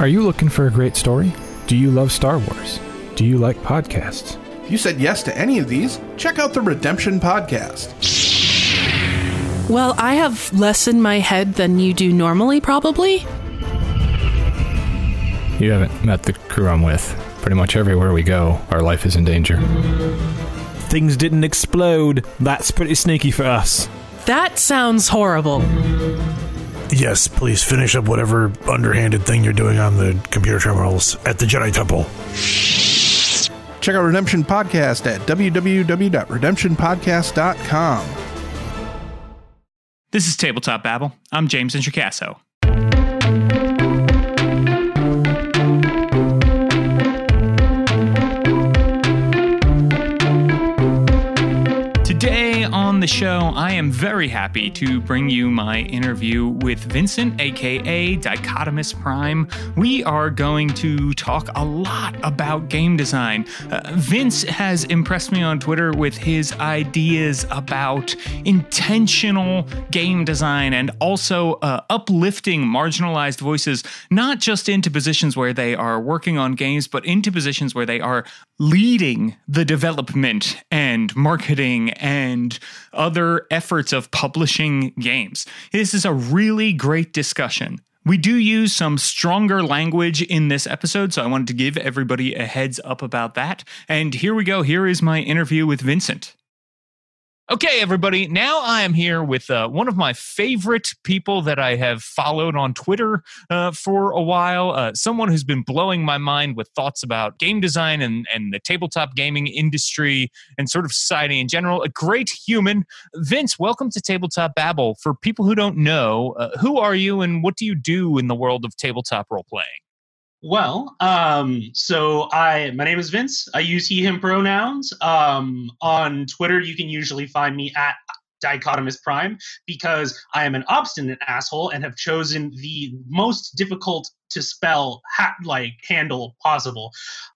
Are you looking for a great story? Do you love Star Wars? Do you like podcasts? If you said yes to any of these, check out the Redemption Podcast. Well, I have less in my head than you do normally, probably. You haven't met the crew I'm with. Pretty much everywhere we go, our life is in danger. Things didn't explode. That's pretty sneaky for us. That sounds horrible. Yes, please finish up whatever underhanded thing you're doing on the computer terminals at the Jedi Temple. Check out Redemption Podcast at www.redemptionpodcast.com. This is Tabletop Babble. I'm James Introcaso. On the show, I am very happy to bring you my interview with Vincent, aka Dichotomous Prime. We are going to talk a lot about game design. Uh, Vince has impressed me on Twitter with his ideas about intentional game design and also uh, uplifting marginalized voices, not just into positions where they are working on games, but into positions where they are leading the development and marketing and other efforts of publishing games. This is a really great discussion. We do use some stronger language in this episode, so I wanted to give everybody a heads up about that. And here we go. Here is my interview with Vincent. Okay, everybody. Now I am here with uh, one of my favorite people that I have followed on Twitter uh, for a while. Uh, someone who's been blowing my mind with thoughts about game design and, and the tabletop gaming industry and sort of society in general. A great human. Vince, welcome to Tabletop Babble. For people who don't know, uh, who are you and what do you do in the world of tabletop role playing? Well, um, so I my name is Vince. I use he him pronouns. Um, on Twitter, you can usually find me at dichotomous prime because I am an obstinate asshole and have chosen the most difficult to spell ha- like handle possible.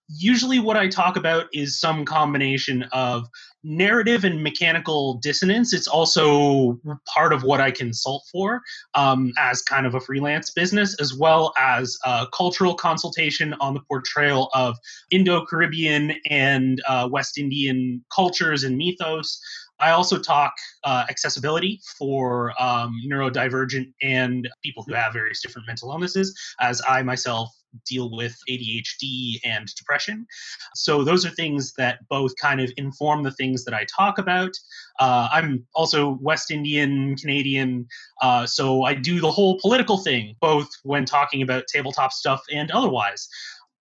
Usually, what I talk about is some combination of narrative and mechanical dissonance. It's also part of what I consult for um, as kind of a freelance business, as well as cultural consultation on the portrayal of Indo Caribbean and uh, West Indian cultures and mythos. I also talk uh, accessibility for um, neurodivergent and people who have various different mental illnesses, as I myself deal with ADHD and depression. So, those are things that both kind of inform the things that I talk about. Uh, I'm also West Indian, Canadian, uh, so I do the whole political thing, both when talking about tabletop stuff and otherwise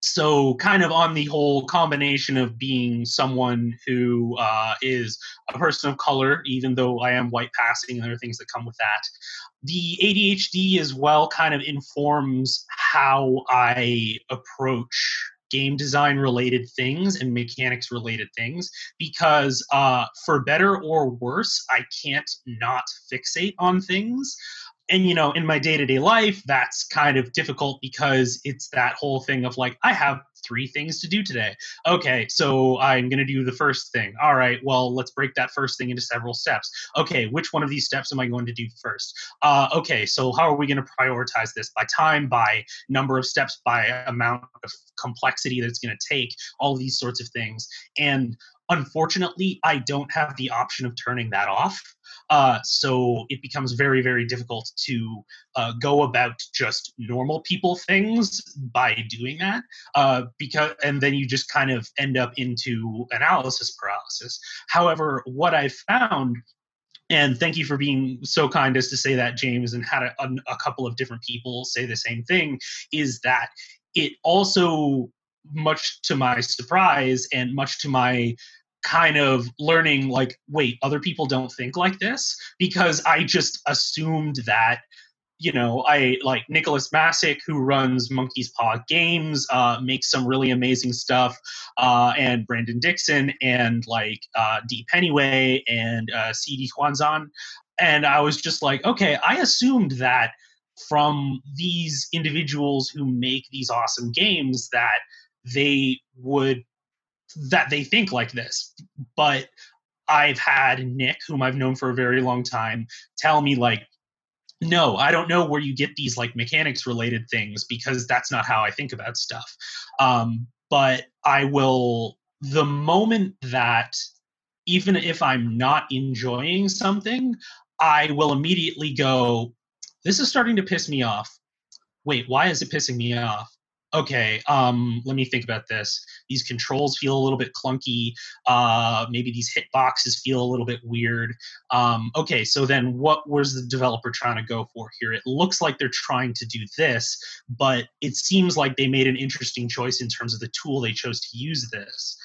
so kind of on the whole combination of being someone who uh, is a person of color even though i am white passing and there are things that come with that the adhd as well kind of informs how i approach game design related things and mechanics related things because uh, for better or worse i can't not fixate on things and you know in my day-to-day life that's kind of difficult because it's that whole thing of like i have three things to do today. Okay so i'm going to do the first thing. All right well let's break that first thing into several steps. Okay which one of these steps am i going to do first? Uh, okay so how are we going to prioritize this? By time by number of steps by amount of complexity that it's going to take all these sorts of things. And unfortunately i don't have the option of turning that off uh, so it becomes very, very difficult to uh, go about just normal people things by doing that. Uh, because and then you just kind of end up into analysis paralysis. However, what I found and thank you for being so kind as to say that, James, and had a, a, a couple of different people say the same thing. Is that it also, much to my surprise and much to my kind of learning like wait other people don't think like this? Because i just assumed that you know i like nicholas masick who runs monkey's paw games uh, makes some really amazing stuff uh, and brandon dixon and like uh, d pennyway and uh, cd huanzan and i was just like okay i assumed that from these individuals who make these awesome games that they would that they think like this. But I've had Nick, whom I've known for a very long time, tell me like no, I don't know where you get these like mechanics related things because that's not how I think about stuff. Um, but I will, the moment that even if I'm not enjoying something, I will immediately go, this is starting to piss me off. Wait, why is it pissing me off? Okay, um, let me think about this. These controls feel a little bit clunky. Uh, maybe these hitboxes feel a little bit weird. Um, okay, so then what was the developer trying to go for here? It looks like they're trying to do this, but it seems like they made an interesting choice in terms of the tool they chose to use this.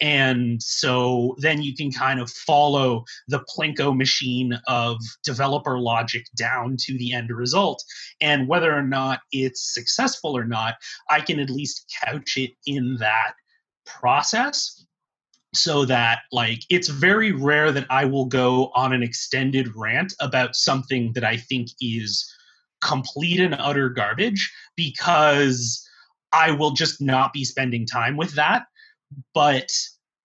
And so then you can kind of follow the Plinko machine of developer logic down to the end result. And whether or not it's successful or not, I can at least couch it in that process so that like it's very rare that I will go on an extended rant about something that I think is complete and utter garbage because I will just not be spending time with that but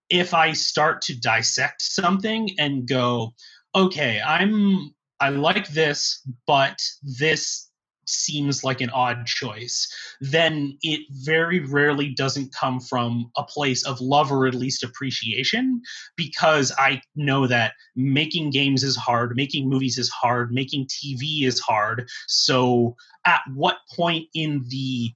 if I start to dissect something and go, okay, I'm I like this, but this seems like an odd choice, then it very rarely doesn't come from a place of love or at least appreciation because I know that making games is hard, making movies is hard, making TV is hard. So, at what point in the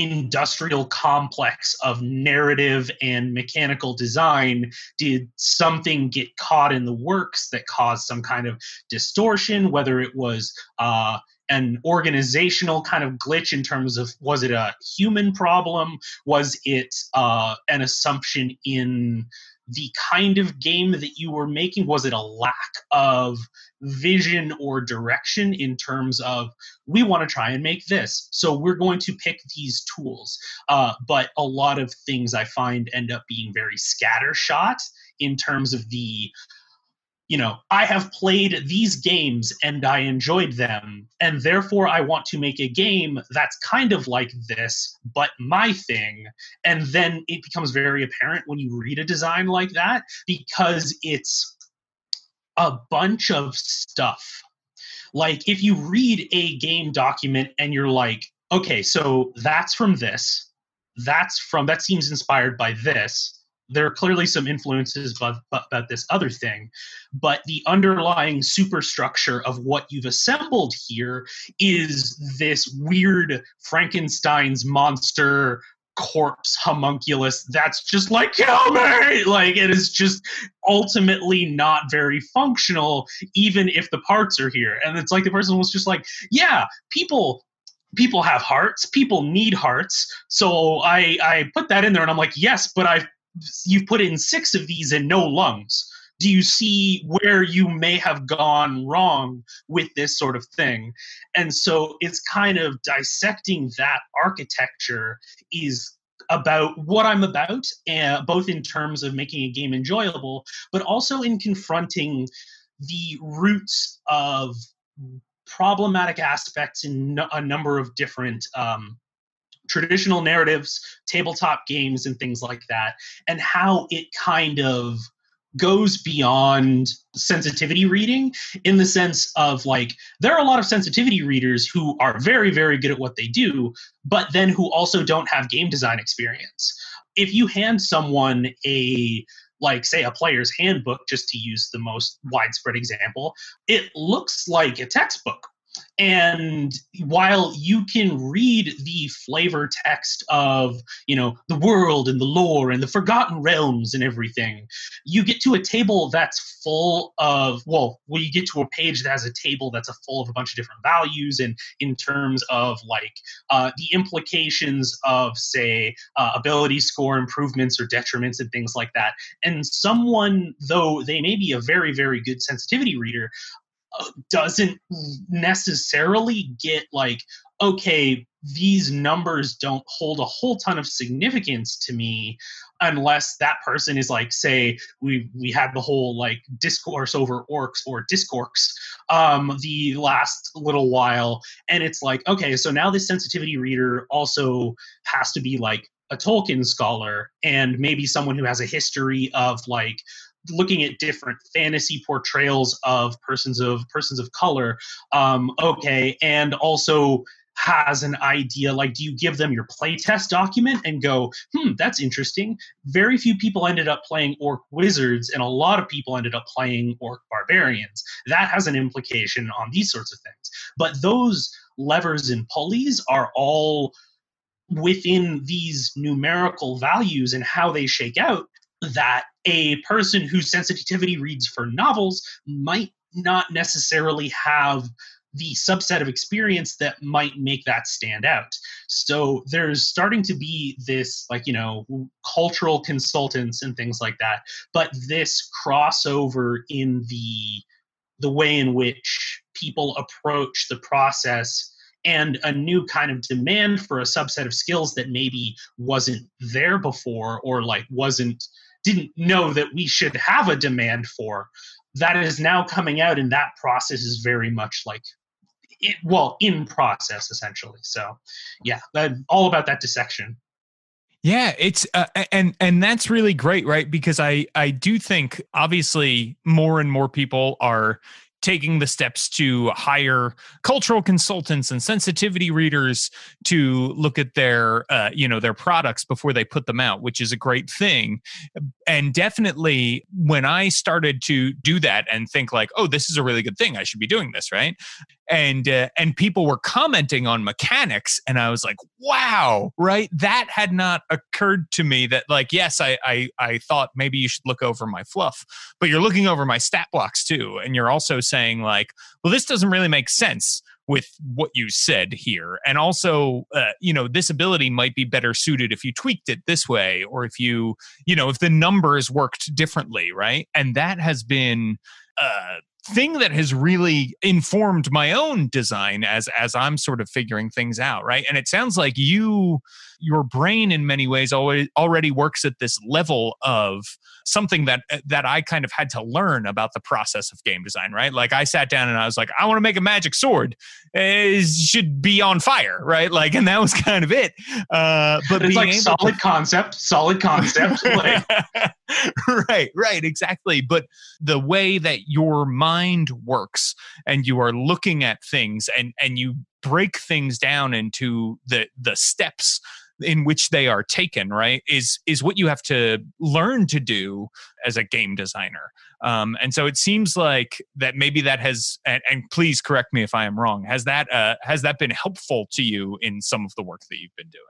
industrial complex of narrative and mechanical design did something get caught in the works that caused some kind of distortion whether it was uh, an organizational kind of glitch in terms of was it a human problem? Was it uh, an assumption in the kind of game that you were making? Was it a lack of vision or direction in terms of we want to try and make this so we're going to pick these tools uh, but a lot of things i find end up being very scattershot in terms of the you know i have played these games and i enjoyed them and therefore i want to make a game that's kind of like this but my thing and then it becomes very apparent when you read a design like that because it's a bunch of stuff. Like if you read a game document and you're like, okay, so that's from this, that's from that seems inspired by this. There are clearly some influences about, about this other thing, but the underlying superstructure of what you've assembled here is this weird Frankenstein's monster corpse homunculus that's just like kill me! Like it is just ultimately not very functional even if the parts are here. And it's like the person was just like yeah people people have hearts. People need hearts. So i i put that in there and i'm like yes but i you've put in six of these and no lungs. Do you see where you may have gone wrong with this sort of thing? And so it's kind of dissecting that architecture is about what i'm about uh, both in terms of making a game enjoyable but also in confronting the roots of problematic aspects in a number of different um, traditional narratives tabletop games and things like that and how it kind of goes beyond sensitivity reading in the sense of like there are a lot of sensitivity readers who are very very good at what they do but then who also don't have game design experience. If you hand someone a like say a player's handbook just to use the most widespread example it looks like a textbook and while you can read the flavor text of you know the world and the lore and the forgotten realms and everything you get to a table that's full of well well you get to a page that has a table that's a full of a bunch of different values and in terms of like uh, the implications of say uh, ability score improvements or detriments and things like that. And someone though they may be a very very good sensitivity reader doesn't necessarily get like okay these numbers don't hold a whole ton of significance to me unless that person is like say we we had the whole like discourse over orcs or discourse um the last little while and it's like okay so now this sensitivity reader also has to be like a Tolkien scholar and maybe someone who has a history of like looking at different fantasy portrayals of persons of persons of color um, okay and also has an idea like do you give them your playtest document and go hmm that's interesting. Very few people ended up playing orc wizards and a lot of people ended up playing orc barbarians. That has an implication on these sorts of things. But those levers and pulleys are all within these numerical values and how they shake out that a person whose sensitivity reads for novels might not necessarily have the subset of experience that might make that stand out. So there's starting to be this, like, you know, cultural consultants and things like that, but this crossover in the the way in which people approach the process and a new kind of demand for a subset of skills that maybe wasn't there before or like wasn't didn't know that we should have a demand for that is now coming out and that process is very much like it, well in process essentially so yeah that, all about that dissection yeah, it's uh, and and that's really great, right? Because I I do think obviously more and more people are taking the steps to hire cultural consultants and sensitivity readers to look at their uh, you know their products before they put them out which is a great thing. And definitely when i started to do that and think like oh this is a really good thing. I should be doing this right and uh, and people were commenting on mechanics and i was like wow right? That had not occurred to me that like yes i i, I thought maybe you should look over my fluff but you're looking over my stat blocks too and you're also saying like well this doesn't really make sense with what you said here and also uh, you know this ability might be better suited if you tweaked it this way or if you you know if the numbers worked differently right? And that has been uh, thing that has really informed my own design as as I'm sort of figuring things out, right? And it sounds like you your brain in many ways always already works at this level of something that that I kind of had to learn about the process of game design, right? Like I sat down and I was like, I want to make a magic sword. It should be on fire, right? Like, and that was kind of it. Uh, but it's like solid to- concept, solid concept. like- right, right, exactly. But the way that your mind works and you are looking at things and and you break things down into the the steps in which they are taken right is is what you have to learn to do as a game designer. Um, and so it seems like that maybe that has and, and please correct me if i am wrong has that uh, has that been helpful to you in some of the work that you've been doing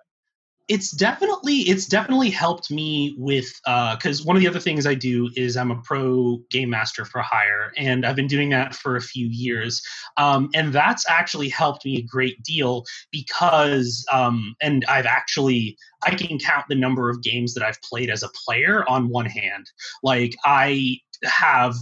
it's definitely it's definitely helped me with because uh, one of the other things I do is I'm a pro game master for hire, and I've been doing that for a few years, um, and that's actually helped me a great deal because um, and I've actually I can count the number of games that I've played as a player on one hand. Like I have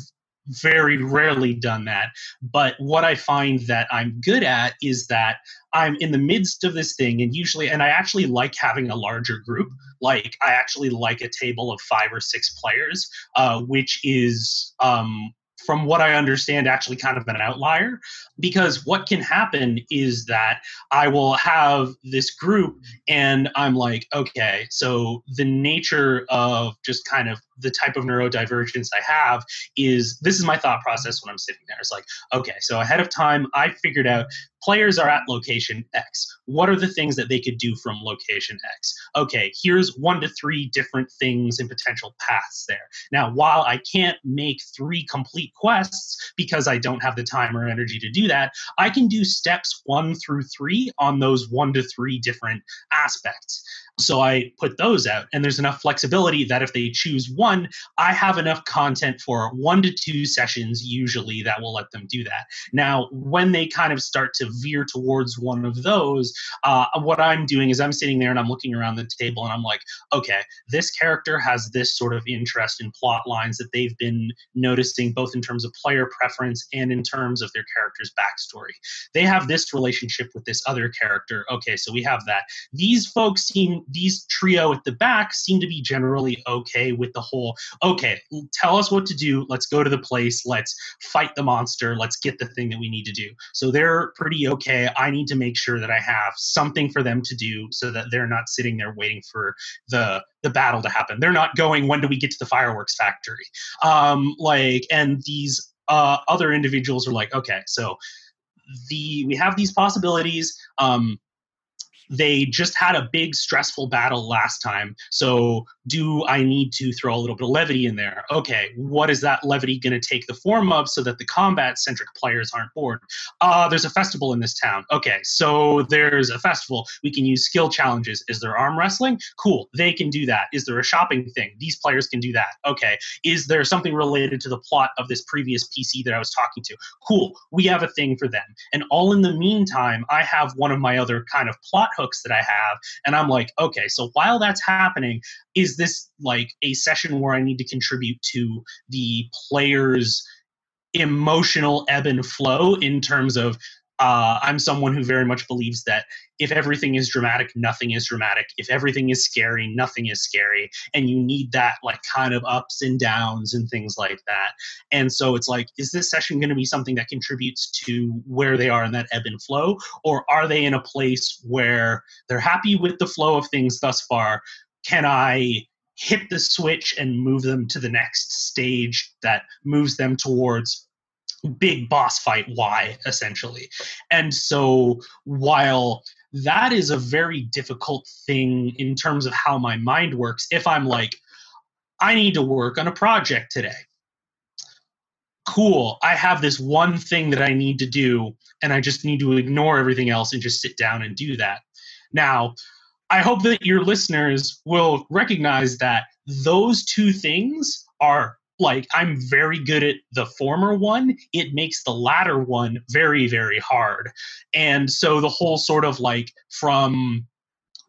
very rarely done that. But what I find that I'm good at is that I'm in the midst of this thing, and usually, and I actually like having a larger group. Like, I actually like a table of five or six players, uh, which is um, from what I understand, actually kind of an outlier. Because what can happen is that I will have this group, and I'm like, okay, so the nature of just kind of the type of neurodivergence I have is this is my thought process when I'm sitting there. It's like, okay, so ahead of time, I figured out players are at location X. What are the things that they could do from location X? Okay, here's one to three different things and potential paths there. Now, while I can't make three complete quests because I don't have the time or energy to do that, I can do steps one through three on those one to three different aspects. So I put those out, and there's enough flexibility that if they choose one, I have enough content for one to two sessions usually that will let them do that. Now, when they kind of start to veer towards one of those, uh, what I'm doing is I'm sitting there and I'm looking around the table and I'm like, okay, this character has this sort of interest in plot lines that they've been noticing both in terms of player preference and in terms of their character's backstory. They have this relationship with this other character. Okay, so we have that. These folks seem these trio at the back seem to be generally okay with the whole okay tell us what to do. Let's go to the place. Let's fight the monster. Let's get the thing that we need to do. So they're pretty okay. I need to make sure that i have something for them to do so that they're not sitting there waiting for the the battle to happen. They're not going when do we get to the fireworks factory? Um like and these uh other individuals are like okay so the we have these possibilities. Um they just had a big stressful battle last time. So, do I need to throw a little bit of levity in there? Okay, what is that levity going to take the form of so that the combat centric players aren't bored? Uh, there's a festival in this town. Okay, so there's a festival. We can use skill challenges. Is there arm wrestling? Cool, they can do that. Is there a shopping thing? These players can do that. Okay, is there something related to the plot of this previous PC that I was talking to? Cool, we have a thing for them. And all in the meantime, I have one of my other kind of plot hooks that I have. And I'm like, okay, so while that's happening, is this like a session where I need to contribute to the player's emotional ebb and flow in terms of uh, I'm someone who very much believes that if everything is dramatic, nothing is dramatic. If everything is scary, nothing is scary. And you need that like kind of ups and downs and things like that. And so it's like, is this session going to be something that contributes to where they are in that ebb and flow? Or are they in a place where they're happy with the flow of things thus far? Can I hit the switch and move them to the next stage that moves them towards big boss fight why essentially. And so while that is a very difficult thing in terms of how my mind works, if I'm like, I need to work on a project today. Cool, I have this one thing that I need to do, and I just need to ignore everything else and just sit down and do that. Now, I hope that your listeners will recognize that those two things are like I'm very good at the former one, it makes the latter one very, very hard. And so the whole sort of like from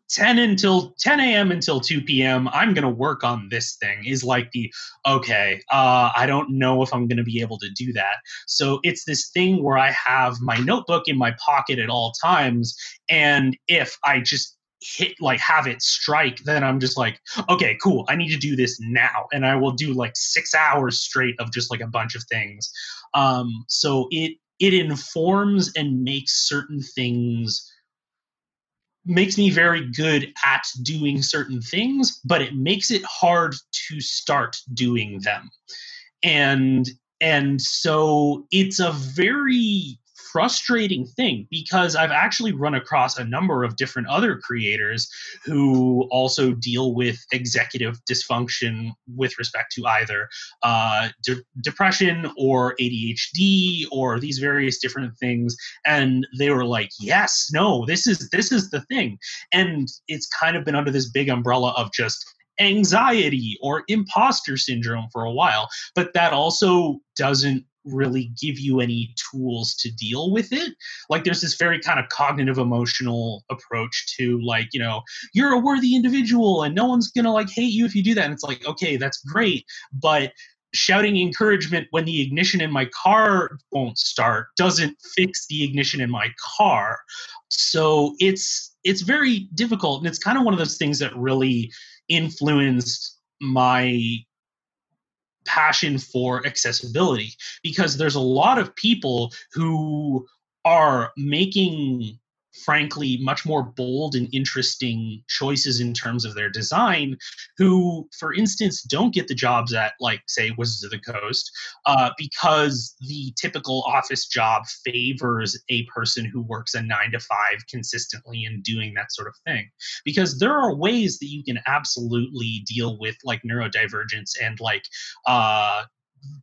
10 until 10 a.m. until 2 p.m. I'm gonna work on this thing is like the okay, uh, I don't know if I'm gonna be able to do that. So it's this thing where I have my notebook in my pocket at all times, and if I just hit like have it strike then i'm just like okay cool i need to do this now and i will do like six hours straight of just like a bunch of things. Um so it it informs and makes certain things makes me very good at doing certain things but it makes it hard to start doing them. And and so it's a very frustrating thing because I've actually run across a number of different other creators who also deal with executive dysfunction with respect to either uh, de- depression or ADHD or these various different things, and they were like, "Yes, no, this is this is the thing," and it's kind of been under this big umbrella of just anxiety or imposter syndrome for a while. But that also doesn't really give you any tools to deal with it. Like there's this very kind of cognitive emotional approach to like, you know, you're a worthy individual and no one's going to like hate you if you do that. And it's like, okay, that's great, but shouting encouragement when the ignition in my car won't start doesn't fix the ignition in my car. So it's it's very difficult and it's kind of one of those things that really influenced my passion for accessibility because there's a lot of people who are making frankly much more bold and interesting choices in terms of their design who for instance don't get the jobs at like say wizards of the coast uh, because the typical office job favors a person who works a nine to five consistently and doing that sort of thing. Because there are ways that you can absolutely deal with like neurodivergence and like uh,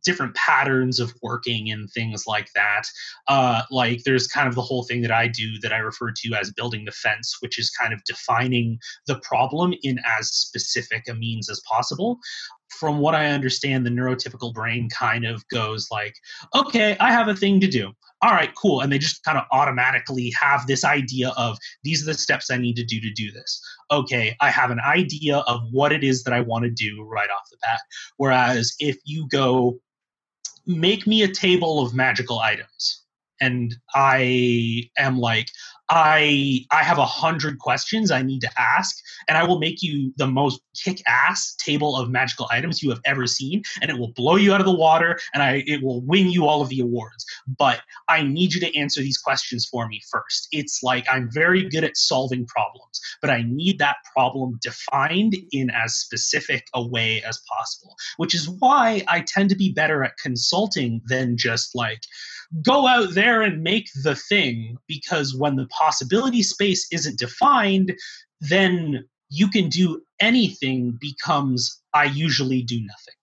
different patterns of working and things like that. Uh, like there's kind of the whole thing that I do that I refer to as building the fence, which is kind of defining the problem in as specific a means as possible. From what I understand, the neurotypical brain kind of goes like, okay, I have a thing to do. All right, cool. And they just kind of automatically have this idea of these are the steps I need to do to do this okay, I have an idea of what it is that I want to do right off the bat. Whereas if you go, make me a table of magical items, and I am like, I I have a hundred questions I need to ask, and I will make you the most kick-ass table of magical items you have ever seen, and it will blow you out of the water, and I it will win you all of the awards. But I need you to answer these questions for me first. It's like I'm very good at solving problems, but I need that problem defined in as specific a way as possible, which is why I tend to be better at consulting than just like go out there and make the thing because when the possibility space isn't defined then you can do anything becomes i usually do nothing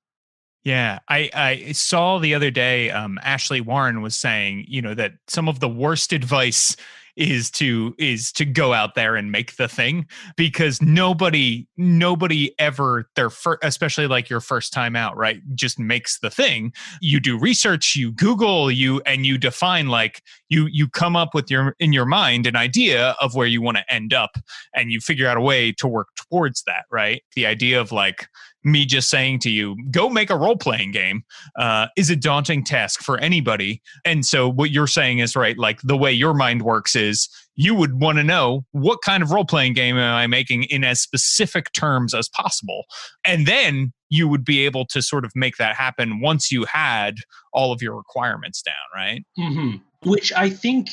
yeah, I, I saw the other day. Um, Ashley Warren was saying, you know, that some of the worst advice is to is to go out there and make the thing because nobody nobody ever their first especially like your first time out right just makes the thing. You do research you google you and you define like you you come up with your in your mind an idea of where you want to end up and you figure out a way to work towards that right the idea of like me just saying to you, go make a role playing game, uh, is a daunting task for anybody. And so, what you're saying is right. Like the way your mind works is you would want to know what kind of role playing game am I making in as specific terms as possible. And then you would be able to sort of make that happen once you had all of your requirements down, right? Mm-hmm. Which I think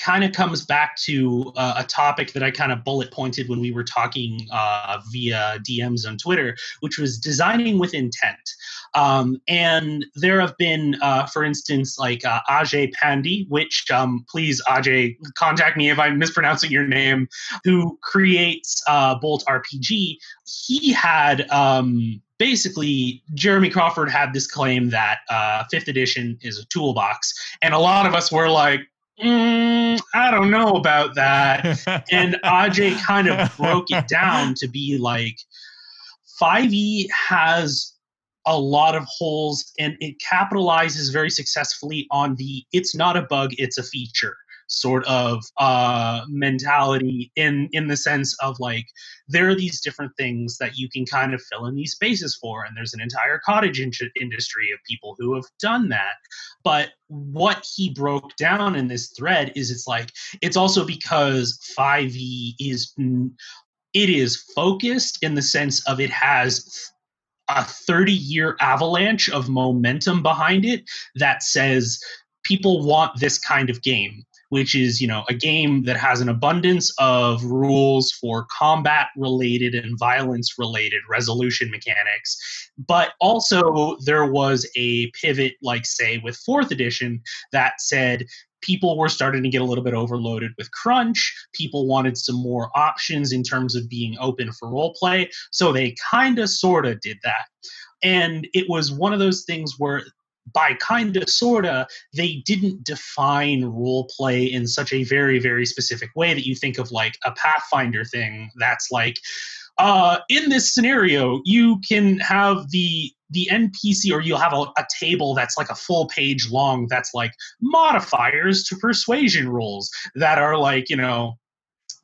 kind of comes back to uh, a topic that I kind of bullet pointed when we were talking uh, via DMs on Twitter, which was designing with intent. Um, and there have been, uh, for instance, like uh, Ajay Pandey, which um, please, Ajay, contact me if I'm mispronouncing your name, who creates uh, Bolt RPG. He had. Um, basically jeremy crawford had this claim that uh, fifth edition is a toolbox and a lot of us were like mm, I don't know about that. and Aj kind of broke it down to be like 5e has a lot of holes and it capitalizes very successfully on the it's not a bug, it's a feature sort of uh, mentality in in the sense of like there are these different things that you can kind of fill in these spaces for and there's an entire cottage in- industry of people who have done that. But what he broke down in this thread is it's like it's also because 5e is it is focused in the sense of it has a 30 year avalanche of momentum behind it that says people want this kind of game which is you know a game that has an abundance of rules for combat related and violence related resolution mechanics. But also there was a pivot like say with fourth edition that said people were starting to get a little bit overloaded with crunch people wanted some more options in terms of being open for role play so they kind of sort of did that. And it was one of those things where by kind of sorta they didn't define role play in such a very very specific way that you think of like a pathfinder thing that's like uh, in this scenario you can have the the npc or you'll have a, a table that's like a full page long that's like modifiers to persuasion rules that are like you know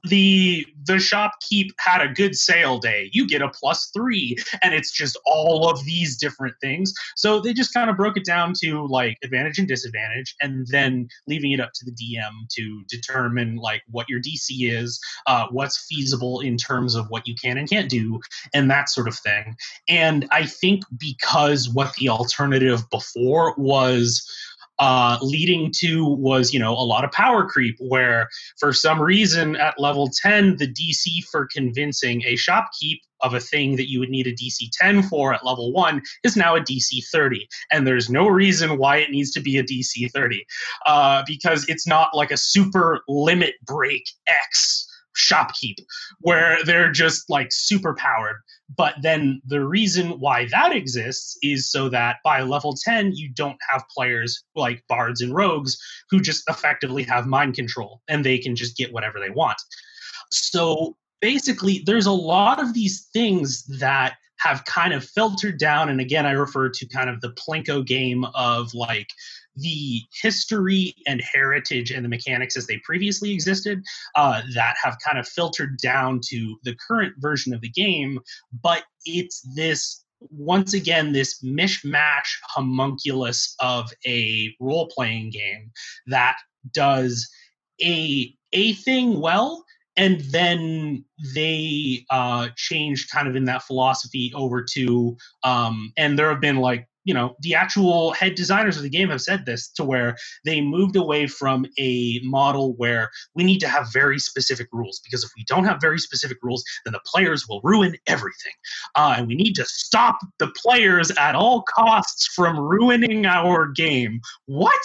the the shopkeep had a good sale day. You get a plus three and it's just all of these different things. So they just kind of broke it down to like advantage and disadvantage and then leaving it up to the dm to determine like what your dc is uh, what's feasible in terms of what you can and can't do and that sort of thing. And i think because what the alternative before was uh, leading to was you know a lot of power creep where for some reason at level 10 the dc for convincing a shopkeep of a thing that you would need a dc 10 for at level 1 is now a dc 30 and there's no reason why it needs to be a dc 30 uh, because it's not like a super limit break x shopkeep where they're just like super powered but then the reason why that exists is so that by level 10, you don't have players like bards and rogues who just effectively have mind control and they can just get whatever they want. So basically, there's a lot of these things that have kind of filtered down. And again, I refer to kind of the Plinko game of like the history and heritage and the mechanics as they previously existed uh, that have kind of filtered down to the current version of the game but it's this once again this mishmash homunculus of a role-playing game that does a a thing well and then they uh, changed kind of in that philosophy over to um, and there have been like you know the actual head designers of the game have said this to where they moved away from a model where we need to have very specific rules because if we don't have very specific rules then the players will ruin everything. Uh, and we need to stop the players at all costs from ruining our game. What?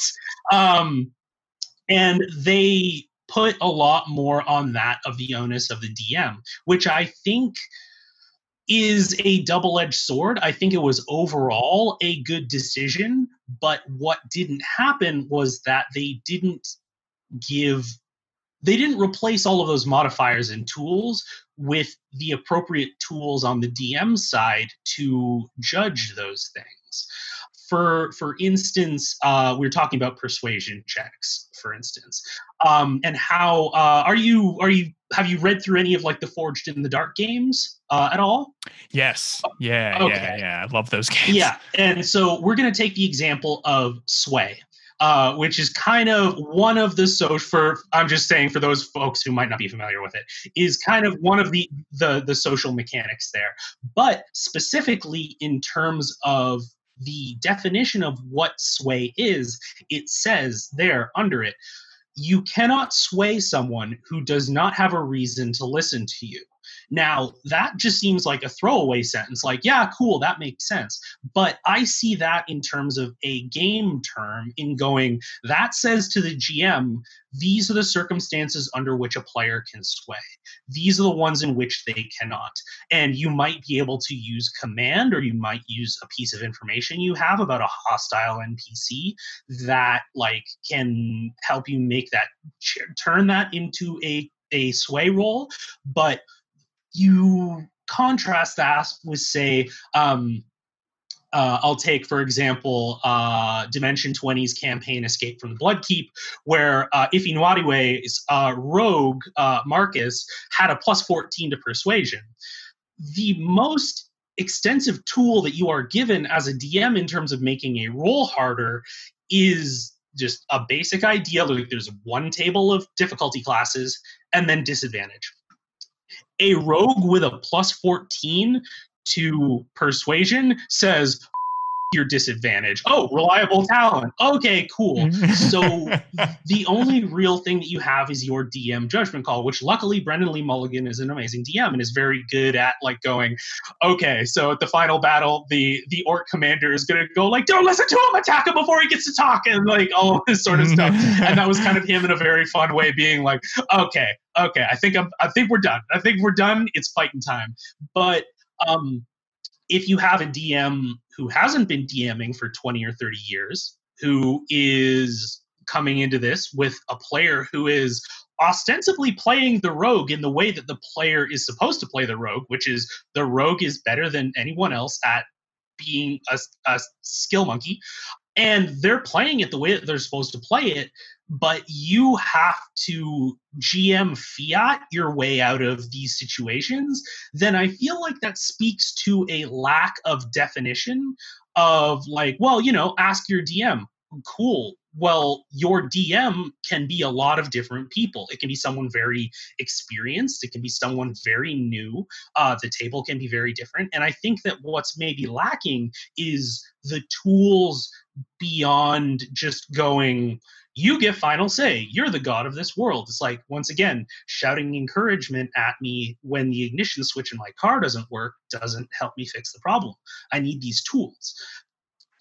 Um, and they put a lot more on that of the onus of the dm which i think is a double edged sword. I think it was overall a good decision, but what didn't happen was that they didn't give they didn't replace all of those modifiers and tools with the appropriate tools on the DM side to judge those things. For for instance, uh, we are talking about persuasion checks, for instance, um, and how uh, are you are you have you read through any of like the Forged in the Dark games uh, at all? Yes. Yeah. Okay. Yeah. Yeah. I love those games. Yeah, and so we're going to take the example of Sway, uh, which is kind of one of the so for I'm just saying for those folks who might not be familiar with it, is kind of one of the the the social mechanics there. But specifically in terms of the definition of what sway is, it says there under it, you cannot sway someone who does not have a reason to listen to you. Now, that just seems like a throwaway sentence, like, yeah, cool, that makes sense. But I see that in terms of a game term, in going, that says to the GM, these are the circumstances under which a player can sway. These are the ones in which they cannot. And you might be able to use command or you might use a piece of information you have about a hostile NPC that like can help you make that turn that into a a sway roll, but you contrast that with say um, uh, I'll take, for example, uh, Dimension 20's campaign Escape from the Bloodkeep, where uh, Ify Nwadiwe's uh, rogue, uh, Marcus, had a plus 14 to persuasion. The most extensive tool that you are given as a DM in terms of making a roll harder is just a basic idea. Like there's one table of difficulty classes and then disadvantage a rogue with a plus 14 to persuasion says your disadvantage. Oh, reliable talent. Okay, cool. so the only real thing that you have is your DM judgment call, which luckily Brennan Lee Mulligan is an amazing DM and is very good at like going, okay, so at the final battle, the the orc commander is gonna go like, don't listen to him, attack him before he gets to talk, and like all this sort of stuff. and that was kind of him in a very fun way, being like, okay, okay, I think I'm I think we're done. I think we're done. It's fighting time. But um if you have a DM who hasn't been DMing for 20 or 30 years, who is coming into this with a player who is ostensibly playing the rogue in the way that the player is supposed to play the rogue, which is the rogue is better than anyone else at being a, a skill monkey, and they're playing it the way that they're supposed to play it, but you have to GM fiat your way out of these situations, then I feel like that speaks to a lack of definition of like, well, you know, ask your DM. Cool. Well, your DM can be a lot of different people. It can be someone very experienced. It can be someone very new. Uh, the table can be very different. And I think that what's maybe lacking is the tools beyond just going, you get final say. You're the god of this world. It's like, once again, shouting encouragement at me when the ignition switch in my car doesn't work doesn't help me fix the problem. I need these tools.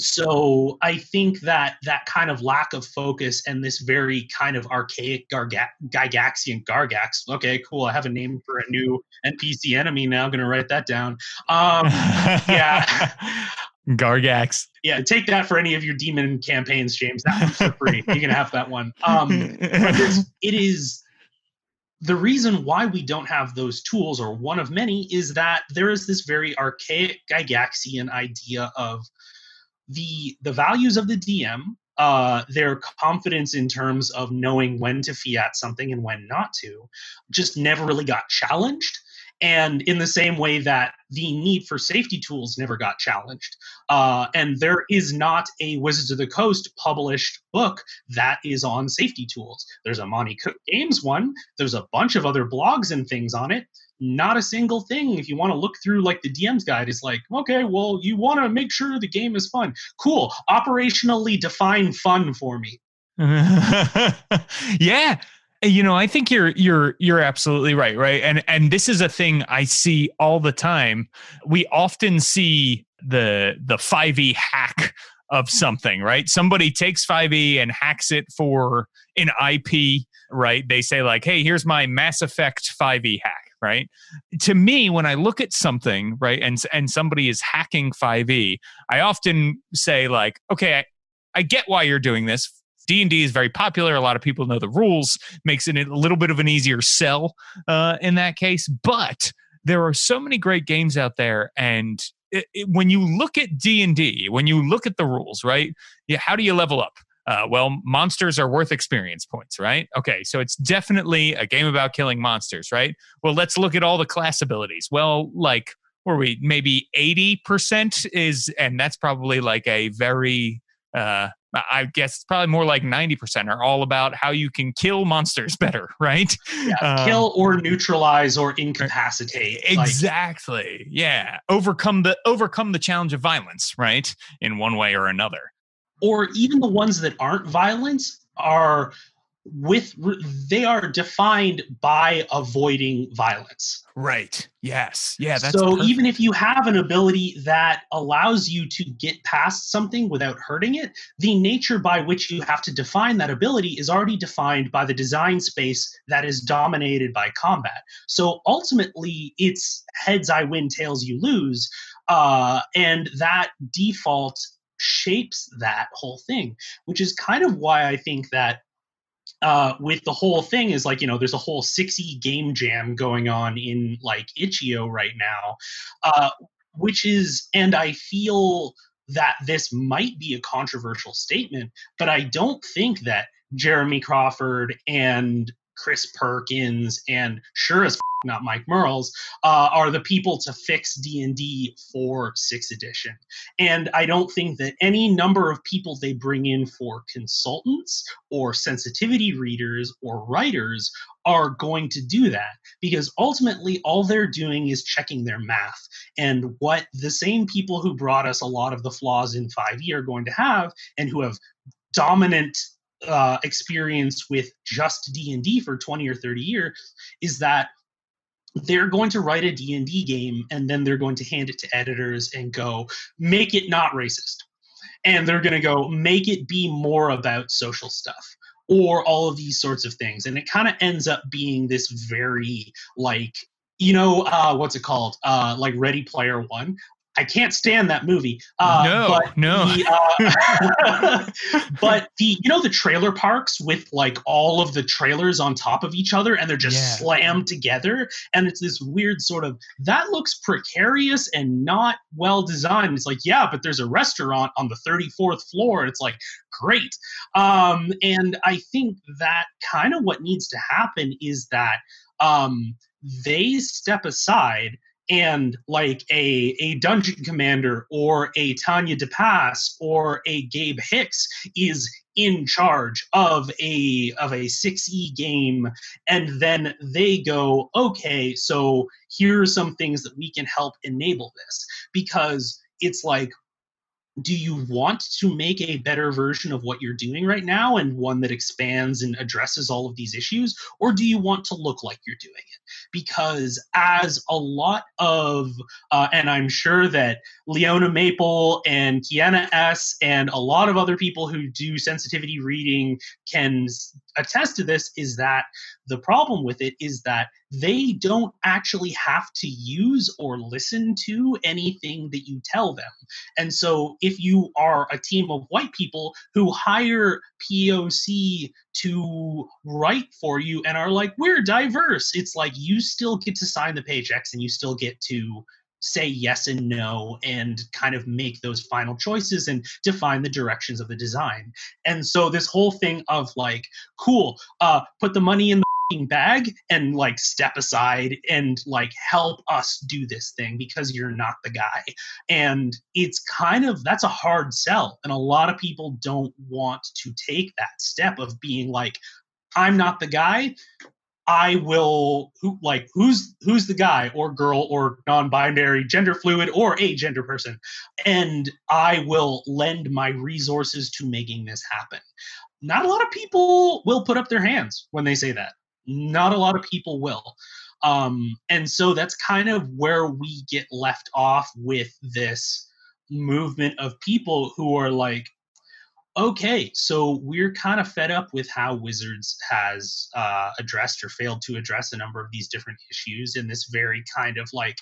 So I think that that kind of lack of focus and this very kind of archaic Garga- Gygaxian Gargax. Okay, cool. I have a name for a new NPC enemy now. I'm going to write that down. Um, yeah. Gargax. Yeah, take that for any of your demon campaigns, James. That one's for free. you can have that one. Um, but it is the reason why we don't have those tools, or one of many, is that there is this very archaic Gygaxian idea of the the values of the DM, uh, their confidence in terms of knowing when to fiat something and when not to, just never really got challenged and in the same way that the need for safety tools never got challenged. Uh, and there is not a Wizards of the Coast published book that is on safety tools. There's a Monte Cook Games one, there's a bunch of other blogs and things on it. Not a single thing. If you want to look through like the DM's guide, is like, okay, well, you want to make sure the game is fun. Cool. Operationally define fun for me. yeah you know i think you're you're you're absolutely right right? And and this is a thing i see all the time. We often see the the 5e hack of hmm. something right? Somebody takes 5e and hacks it for an ip right? They say like hey here's my mass effect 5e hack right? To me when i look at something right and and somebody is hacking 5e i often say like okay I, I get why you're doing this D&D is very popular. A lot of people know the rules, makes it a little bit of an easier sell uh, in that case. But there are so many great games out there and it, it, when you look at D&D, when you look at the rules, right? Yeah, how do you level up? Uh, well, monsters are worth experience points, right? Okay, so it's definitely a game about killing monsters, right? Well, let's look at all the class abilities. Well, like, were we maybe 80% is, and that's probably like a very uh, I guess it's probably more like 90% are all about how you can kill monsters better, right? Yeah, um, kill or neutralize or incapacitate. Exactly. Like. Yeah. Overcome the overcome the challenge of violence, right? In one way or another. Or even the ones that aren't violence are with they are defined by avoiding violence. Right. Yes. Yeah that's so perfect. even if you have an ability that allows you to get past something without hurting it the nature by which you have to define that ability is already defined by the design space that is dominated by combat. So ultimately it's heads i win tails you lose uh, and that default shapes that whole thing which is kind of why i think that uh, with the whole thing is like you know there's a whole 6e game jam going on in like itch.io right now uh, which is and i feel that this might be a controversial statement but i don't think that jeremy crawford and chris perkins and sure as not Mike Mearls, uh, are the people to fix D&D for 6th edition. And I don't think that any number of people they bring in for consultants or sensitivity readers or writers are going to do that because ultimately all they're doing is checking their math and what the same people who brought us a lot of the flaws in 5e are going to have and who have dominant uh, experience with just d&d for 20 or 30 years is that they're going to write a d&d game and then they're going to hand it to editors and go make it not racist. And they're going to go make it be more about social stuff or all of these sorts of things. And it kind of ends up being this very like you know uh, what's it called? Uh, like ready player one I can't stand that movie. Uh, no, but no. The, uh, but the you know the trailer parks with like all of the trailers on top of each other, and they're just yeah. slammed together, and it's this weird sort of that looks precarious and not well designed. It's like yeah, but there's a restaurant on the 34th floor. It's like great, um, and I think that kind of what needs to happen is that um, they step aside and like a a dungeon commander or a Tanya DePass or a Gabe Hicks is in charge of a of a 6e game. And then they go okay so here are some things that we can help enable this. Because it's like do you want to make a better version of what you're doing right now and one that expands and addresses all of these issues? Or do you want to look like you're doing it? Because as a lot of uh, and i'm sure that leona maple and kiana s and a lot of other people who do sensitivity reading can attest to this is that the problem with it is that they don't actually have to use or listen to anything that you tell them. And so if you are a team of white people who hire POC to write for you and are like, we're diverse, it's like you still get to sign the paychecks and you still get to say yes and no and kind of make those final choices and define the directions of the design. And so this whole thing of like, cool, uh, put the money in the bag and like step aside and like help us do this thing because you're not the guy. And it's kind of that's a hard sell. And a lot of people don't want to take that step of being like, I'm not the guy. I will who like who's who's the guy or girl or non-binary, gender fluid or a gender person, and I will lend my resources to making this happen. Not a lot of people will put up their hands when they say that. Not a lot of people will. Um, and so that's kind of where we get left off with this movement of people who are like, okay, so we're kind of fed up with how Wizards has uh, addressed or failed to address a number of these different issues in this very kind of like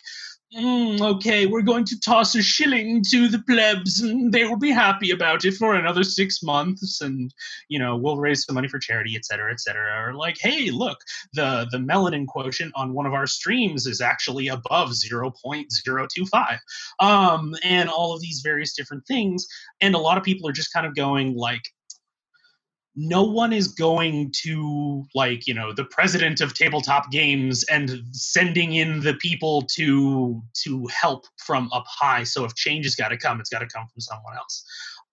mm, okay, we're going to toss a shilling to the plebs and they will be happy about it for another six months and, you know, we'll raise some money for charity, et cetera, et cetera. Or like, hey, look, the, the melanin quotient on one of our streams is actually above 0.025. Um, and all of these various different things. And a lot of people are just kind of going like, no one is going to like you know the president of tabletop games and sending in the people to to help from up high. So if change has got to come it's got to come from someone else.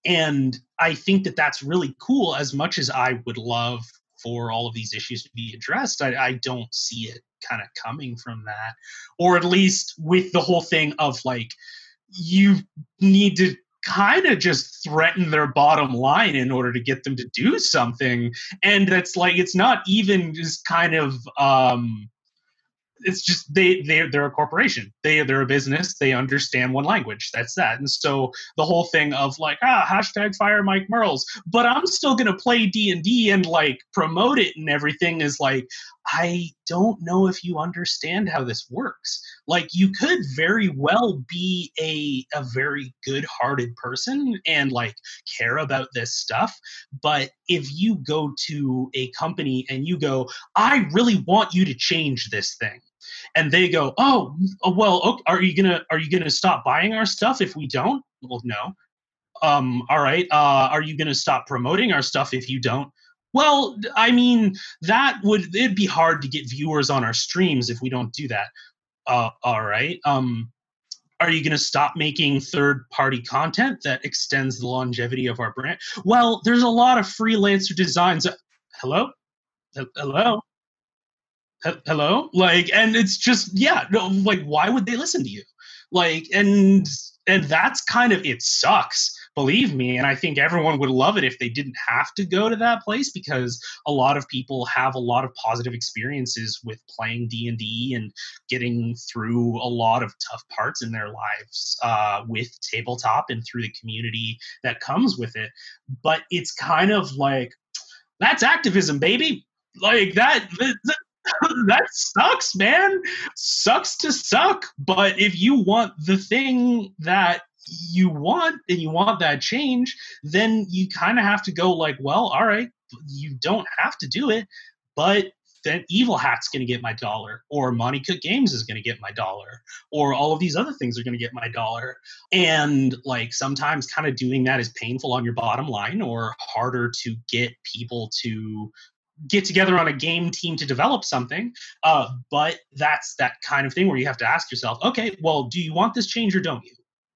And i think that that's really cool as much as i would love for all of these issues to be addressed i, I don't see it kind of coming from that. Or at least with the whole thing of like you need to kind of just threaten their bottom line in order to get them to do something and that's like it's not even just kind of um it's just they they they're a corporation. They they're a business. They understand one language. That's that. And so the whole thing of like ah hashtag fire Mike Mearls, but I'm still gonna play D and D and like promote it and everything is like I don't know if you understand how this works. Like you could very well be a a very good-hearted person and like care about this stuff, but if you go to a company and you go, I really want you to change this thing and they go, "Oh, well, okay, are you gonna are you gonna stop buying our stuff if we don't?" Well, no. Um, all right. Uh, are you gonna stop promoting our stuff if you don't? Well, I mean, that would it'd be hard to get viewers on our streams if we don't do that. Uh, all right. Um, are you going to stop making third party content that extends the longevity of our brand? Well, there's a lot of freelancer designs. Hello? Hello? hello like and it's just yeah no, like why would they listen to you like and and that's kind of it sucks believe me and i think everyone would love it if they didn't have to go to that place because a lot of people have a lot of positive experiences with playing d&d and getting through a lot of tough parts in their lives uh, with tabletop and through the community that comes with it but it's kind of like that's activism baby like that, that that sucks, man. Sucks to suck. But if you want the thing that you want and you want that change, then you kind of have to go like, well, all right, you don't have to do it, but then Evil Hat's going to get my dollar, or Monte Cook Games is going to get my dollar, or all of these other things are going to get my dollar. And like sometimes kind of doing that is painful on your bottom line or harder to get people to get together on a game team to develop something. Uh, but that's that kind of thing where you have to ask yourself, okay, well, do you want this change or don't you?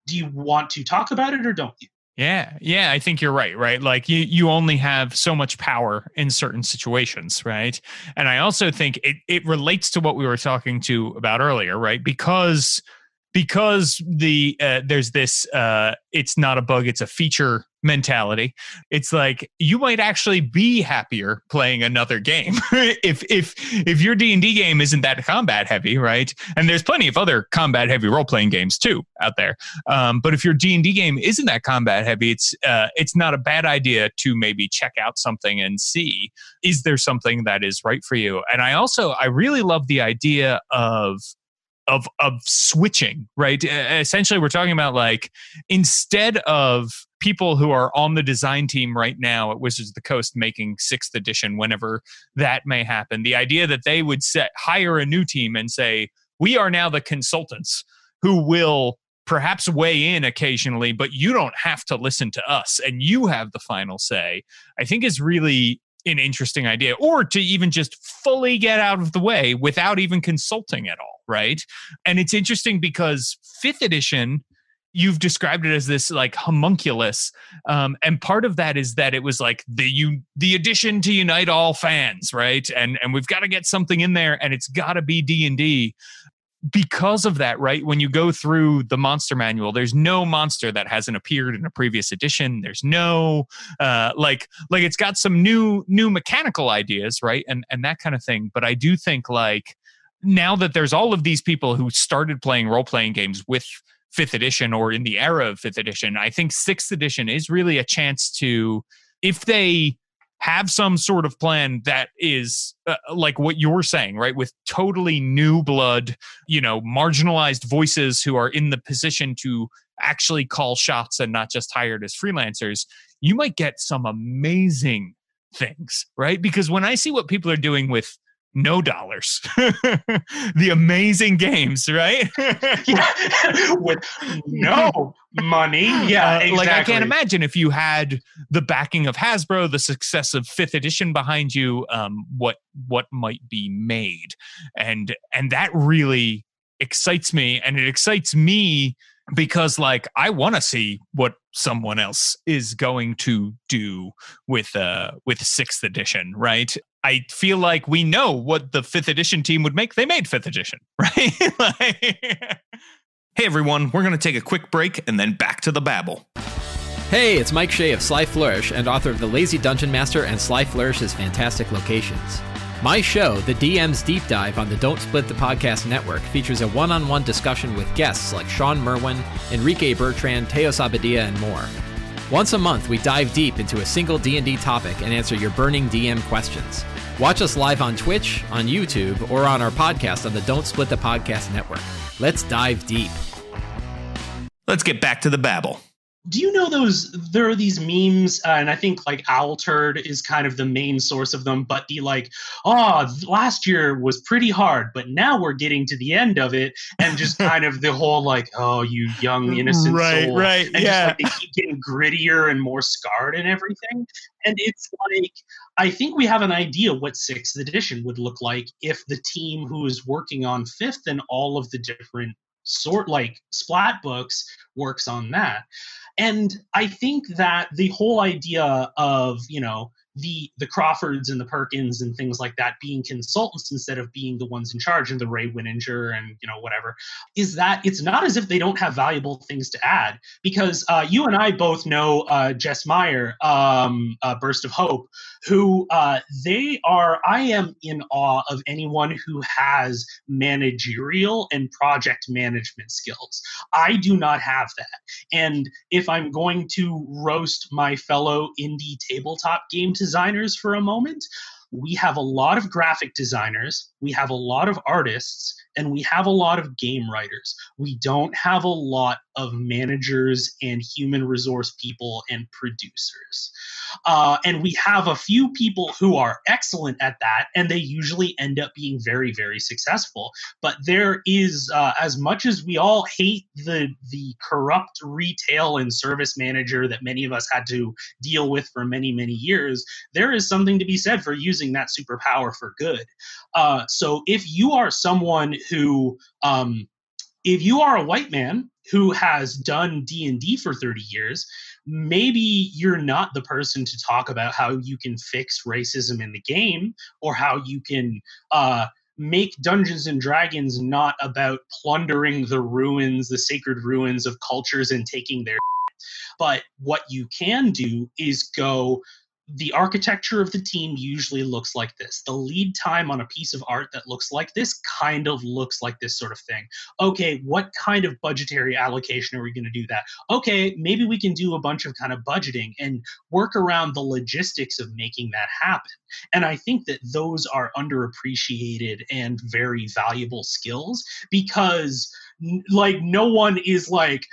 Do you want to talk about it or don't you? Yeah, yeah, I think you're right, right? Like you you only have so much power in certain situations, right? And I also think it it relates to what we were talking to about earlier, right? Because because the uh, there's this uh, it's not a bug it's a feature mentality. It's like you might actually be happier playing another game if if if your d&d game isn't that combat heavy right? And there's plenty of other combat heavy role-playing games too out there. Um, but if your d&d game isn't that combat heavy it's uh, it's not a bad idea to maybe check out something and see is there something that is right for you? And i also i really love the idea of of of switching right? Essentially we're talking about like instead of people who are on the design team right now at wizards of the coast making sixth edition whenever that may happen. The idea that they would set hire a new team and say we are now the consultants who will perhaps weigh in occasionally but you don't have to listen to us and you have the final say i think is really an interesting idea. Or to even just fully get out of the way without even consulting at all right? And it's interesting because fifth edition you've described it as this like homunculus um, and part of that is that it was like the you the addition to unite all fans right? And and we've got to get something in there and it's got to be d&d because of that right when you go through the monster manual there's no monster that hasn't appeared in a previous edition. There's no uh like like it's got some new new mechanical ideas right and and that kind of thing. But i do think like now that there's all of these people who started playing role playing games with fifth edition or in the era of fifth edition. I think sixth edition is really a chance to, if they have some sort of plan that is uh, like what you're saying, right? With totally new blood, you know, marginalized voices who are in the position to actually call shots and not just hired as freelancers, you might get some amazing things, right? Because when I see what people are doing with no dollars. the amazing games, right? yeah, with no money. Yeah, uh, exactly. like I can't imagine if you had the backing of Hasbro, the success of fifth edition behind you, um, what what might be made, and and that really excites me, and it excites me because like I want to see what someone else is going to do with uh with sixth edition, right? I feel like we know what the fifth edition team would make. They made fifth edition, right? like, hey everyone, we're gonna take a quick break and then back to the babble. Hey, it's Mike Shea of Sly Flourish and author of The Lazy Dungeon Master and Sly Flourish's Fantastic Locations. My show, The DM's Deep Dive on the Don't Split the Podcast Network, features a one-on-one discussion with guests like Shawn Merwin, Enrique Bertran, Teos Abadia, and more. Once a month, we dive deep into a single D&D topic and answer your burning DM questions. Watch us live on Twitch, on YouTube, or on our podcast on the Don't Split the Podcast Network. Let's dive deep. Let's get back to the babble do you know those there are these memes uh, and i think like Owlturd is kind of the main source of them but the like oh last year was pretty hard but now we're getting to the end of it and just kind of the whole like oh you young innocent right soul. right and yeah just, like, they keep getting grittier and more scarred and everything and it's like i think we have an idea what sixth edition would look like if the team who is working on fifth and all of the different sort like splat books works on that and i think that the whole idea of you know the the Crawfords and the Perkins and things like that being consultants instead of being the ones in charge and the Ray Winninger and you know whatever is that it's not as if they don't have valuable things to add because uh, you and I both know uh, Jess Meyer, um, uh, Burst of Hope, who uh, they are. I am in awe of anyone who has managerial and project management skills. I do not have that, and if I'm going to roast my fellow indie tabletop game designers for a moment, we have a lot of graphic designers, we have a lot of artists, and we have a lot of game writers. We don't have a lot of managers and human resource people and producers. Uh, and we have a few people who are excellent at that, and they usually end up being very, very successful. But there is, uh, as much as we all hate the the corrupt retail and service manager that many of us had to deal with for many, many years, there is something to be said for using that superpower for good. Uh, so if you are someone who um, if you are a white man who has done d&d for 30 years maybe you're not the person to talk about how you can fix racism in the game or how you can uh, make dungeons and dragons not about plundering the ruins the sacred ruins of cultures and taking their but what you can do is go the architecture of the team usually looks like this. The lead time on a piece of art that looks like this kind of looks like this sort of thing. Okay, what kind of budgetary allocation are we going to do that? Okay, maybe we can do a bunch of kind of budgeting and work around the logistics of making that happen. And I think that those are underappreciated and very valuable skills because, like, no one is like,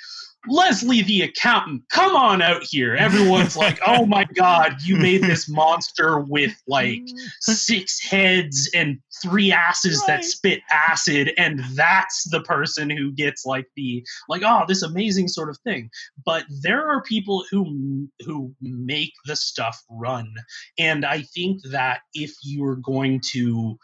Leslie the accountant, come on out here. Everyone's like, oh my God, you made this monster with like six heads and three asses right. that spit acid. And that's the person who gets like the, like, oh, this amazing sort of thing. But there are people who, who make the stuff run. And I think that if you're going to,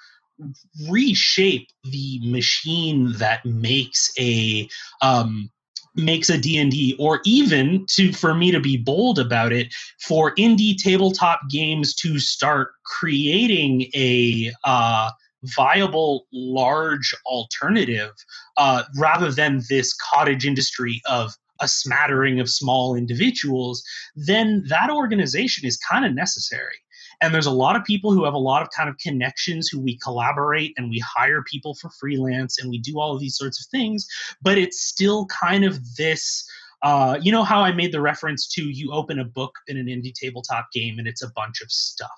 reshape the machine that makes a um, makes a D&D or even to for me to be bold about it for indie tabletop games to start creating a uh, viable large alternative uh, rather than this cottage industry of a smattering of small individuals then that organization is kind of necessary and there's a lot of people who have a lot of kind of connections who we collaborate and we hire people for freelance and we do all of these sorts of things but it's still kind of this uh, you know how I made the reference to you open a book in an indie tabletop game and it's a bunch of stuff.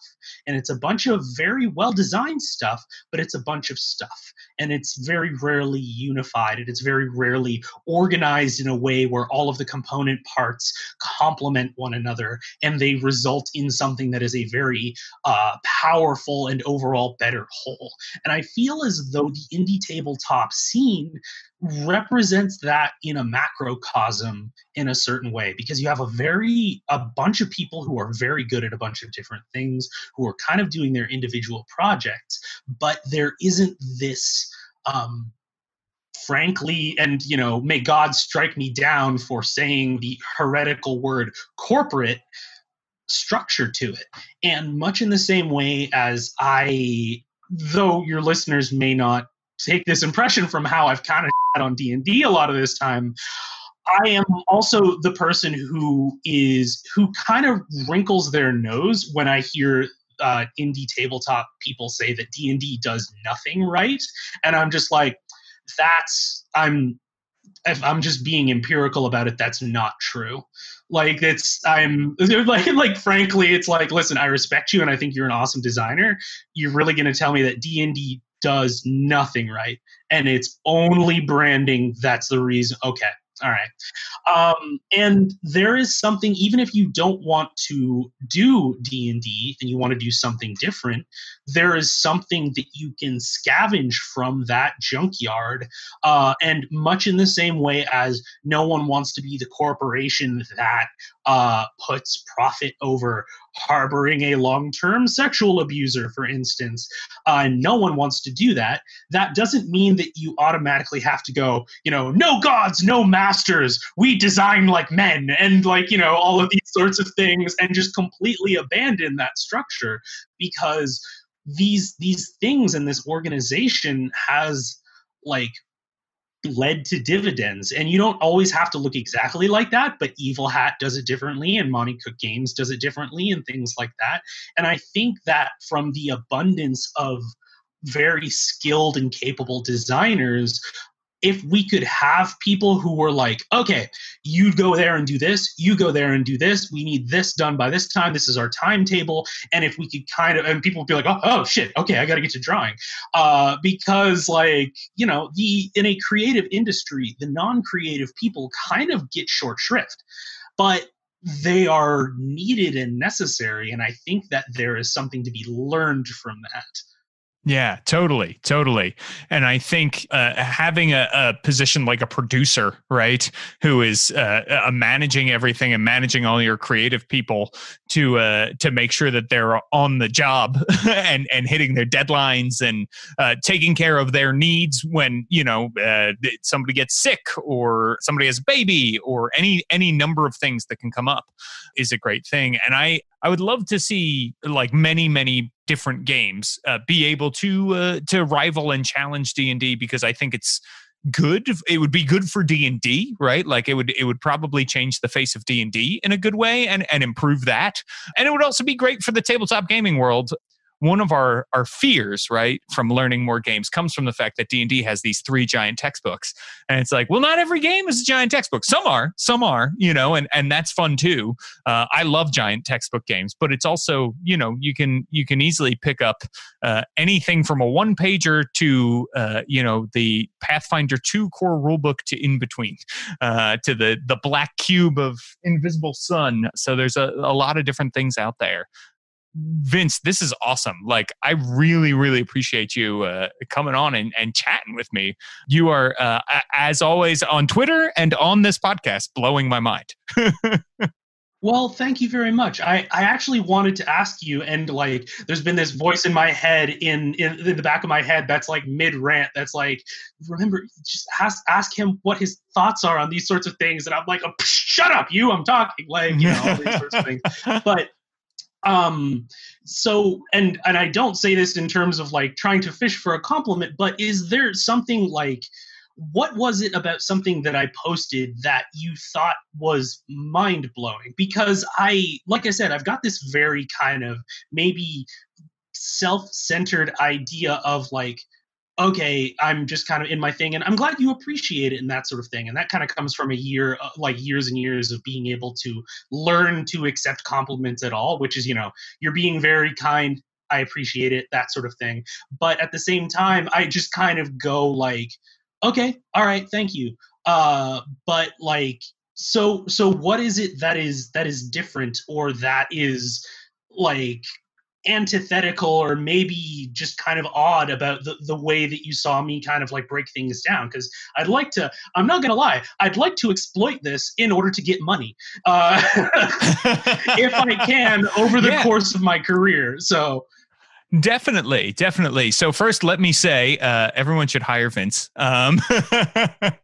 And it's a bunch of very well designed stuff, but it's a bunch of stuff. And it's very rarely unified and it's very rarely organized in a way where all of the component parts complement one another and they result in something that is a very uh, powerful and overall better whole. And I feel as though the indie tabletop scene represents that in a macrocosm in a certain way because you have a very a bunch of people who are very good at a bunch of different things who are kind of doing their individual projects but there isn't this um frankly and you know may god strike me down for saying the heretical word corporate structure to it. And much in the same way as i though your listeners may not take this impression from how I've kind of on D&D a lot of this time. I am also the person who is who kind of wrinkles their nose when I hear uh, indie tabletop people say that D and D does nothing right, and I'm just like, that's I'm if I'm just being empirical about it, that's not true. Like it's I'm like like frankly, it's like listen, I respect you and I think you're an awesome designer. You're really going to tell me that D and D does nothing right and it's only branding that's the reason. Okay all right. Um, and there is something even if you don't want to do d&d and you want to do something different there is something that you can scavenge from that junkyard uh, and much in the same way as no one wants to be the corporation that uh, puts profit over harboring a long term sexual abuser, for instance. Uh, no one wants to do that. That doesn't mean that you automatically have to go, you know, no gods, no masters, we design like men, and like, you know, all of these sorts of things, and just completely abandon that structure because these these things and this organization has like led to dividends. And you don't always have to look exactly like that, but Evil Hat does it differently, and Monte Cook Games does it differently, and things like that. And I think that from the abundance of very skilled and capable designers if we could have people who were like, okay, you go there and do this, you go there and do this, we need this done by this time, this is our timetable. And if we could kind of, and people would be like, oh, oh shit, okay, I got to get to drawing. Uh, because, like, you know, the in a creative industry, the non creative people kind of get short shrift. But they are needed and necessary. And I think that there is something to be learned from that. Yeah, totally, totally. And I think uh, having a, a, position like a producer, right, who is uh, managing everything and managing all your creative people to uh, to make sure that they're on the job and and hitting their deadlines and uh, taking care of their needs when you know uh, somebody gets sick or somebody has a baby or any any number of things that can come up is a great thing. And I I would love to see like many many different games uh, be able to uh, to rival and challenge D and D because I think it's good it would be good for d&d right? Like it would it would probably change the face of d&d in a good way and and improve that. And it would also be great for the tabletop gaming world one of our our fears, right, from learning more games comes from the fact that D and D has these three giant textbooks, and it's like, well, not every game is a giant textbook. Some are, some are, you know, and and that's fun too. Uh, I love giant textbook games, but it's also, you know, you can you can easily pick up uh, anything from a one pager to uh, you know the Pathfinder two core rulebook to in between uh, to the the black cube of Invisible Sun. So there's a, a lot of different things out there. Vince, this is awesome. Like, I really, really appreciate you uh, coming on and, and chatting with me. You are, uh, as always, on Twitter and on this podcast, blowing my mind. Well, thank you very much. I, I actually wanted to ask you, and like, there's been this voice in my head, in in, in the back of my head, that's like mid rant. That's like, remember, just ask ask him what his thoughts are on these sorts of things, and I'm like, oh, shut up, you. I'm talking, like, you know, all these sorts of things. But um so and and i don't say this in terms of like trying to fish for a compliment but is there something like what was it about something that i posted that you thought was mind blowing because i like i said i've got this very kind of maybe self-centered idea of like okay, I'm just kind of in my thing, and I'm glad you appreciate it and that sort of thing. And that kind of comes from a year, uh, like years and years of being able to learn to accept compliments at all, which is, you know, you're being very kind. I appreciate it, that sort of thing. But at the same time, I just kind of go like, okay, all right, thank you. Uh, but like, so so what is it that is that is different or that is like antithetical or maybe just kind of odd about the, the way that you saw me kind of like break things down because i'd like to i'm not gonna lie i'd like to exploit this in order to get money uh, if i can over the yeah. course of my career so Definitely, definitely. So first, let me say, uh, everyone should hire Vince. Um, uh,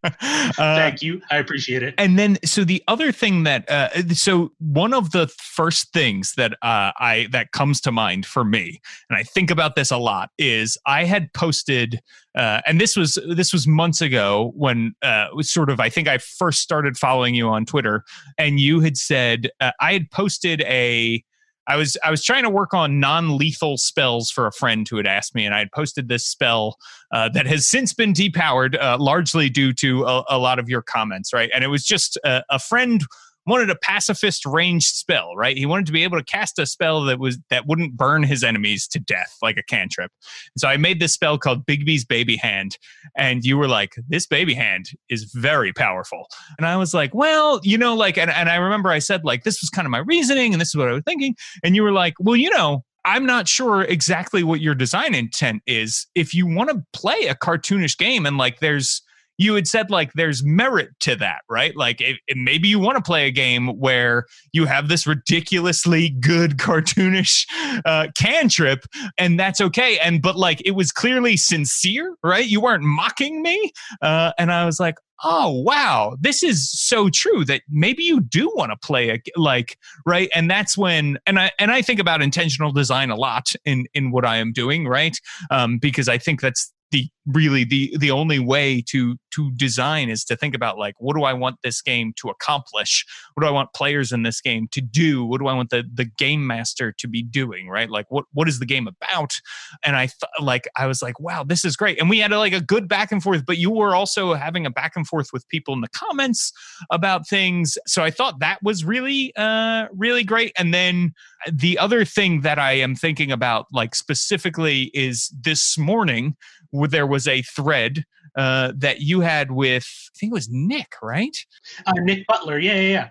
Thank you, I appreciate it. And then, so the other thing that, uh, so one of the first things that uh, I that comes to mind for me, and I think about this a lot, is I had posted, uh, and this was this was months ago when uh, it was sort of I think I first started following you on Twitter, and you had said I had posted a I was I was trying to work on non-lethal spells for a friend who had asked me, and I had posted this spell uh, that has since been depowered, uh, largely due to a, a, lot of your comments, right? And it was just a, a friend wanted a pacifist ranged spell, right? He wanted to be able to cast a spell that was that wouldn't burn his enemies to death like a cantrip. so I made this spell called Bigby's Baby Hand, and you were like, "This baby hand is very powerful," and I was like, "Well, you know, like," and, and I remember I said like, "This was kind of my reasoning, and this is what I was thinking," and you were like, "Well, you know." I'm not sure exactly what your design intent is. If you want to play a cartoonish game and like there's you had said like there's merit to that, right? Like it, it, maybe you want to play a game where you have this ridiculously good cartoonish uh, cantrip, and that's okay. And but like it was clearly sincere, right? You weren't mocking me, uh, and I was like, oh wow this is so true that maybe you do want to play a like right and that's when and i and i think about intentional design a lot in in what i am doing right um because i think that's the really the the only way to to design is to think about like what do i want this game to accomplish? What do i want players in this game to do? What do i want the the game master to be doing right? Like what what is the game about? And i th- like i was like wow this is great. And we had a, like a good back and forth but you were also having a back and forth with people in the comments about things. So i thought that was really uh really great. And then the other thing that i am thinking about like specifically is this morning where there was a thread uh, that you had with I think it was Nick, right? Uh, Nick Butler, yeah, yeah, yeah.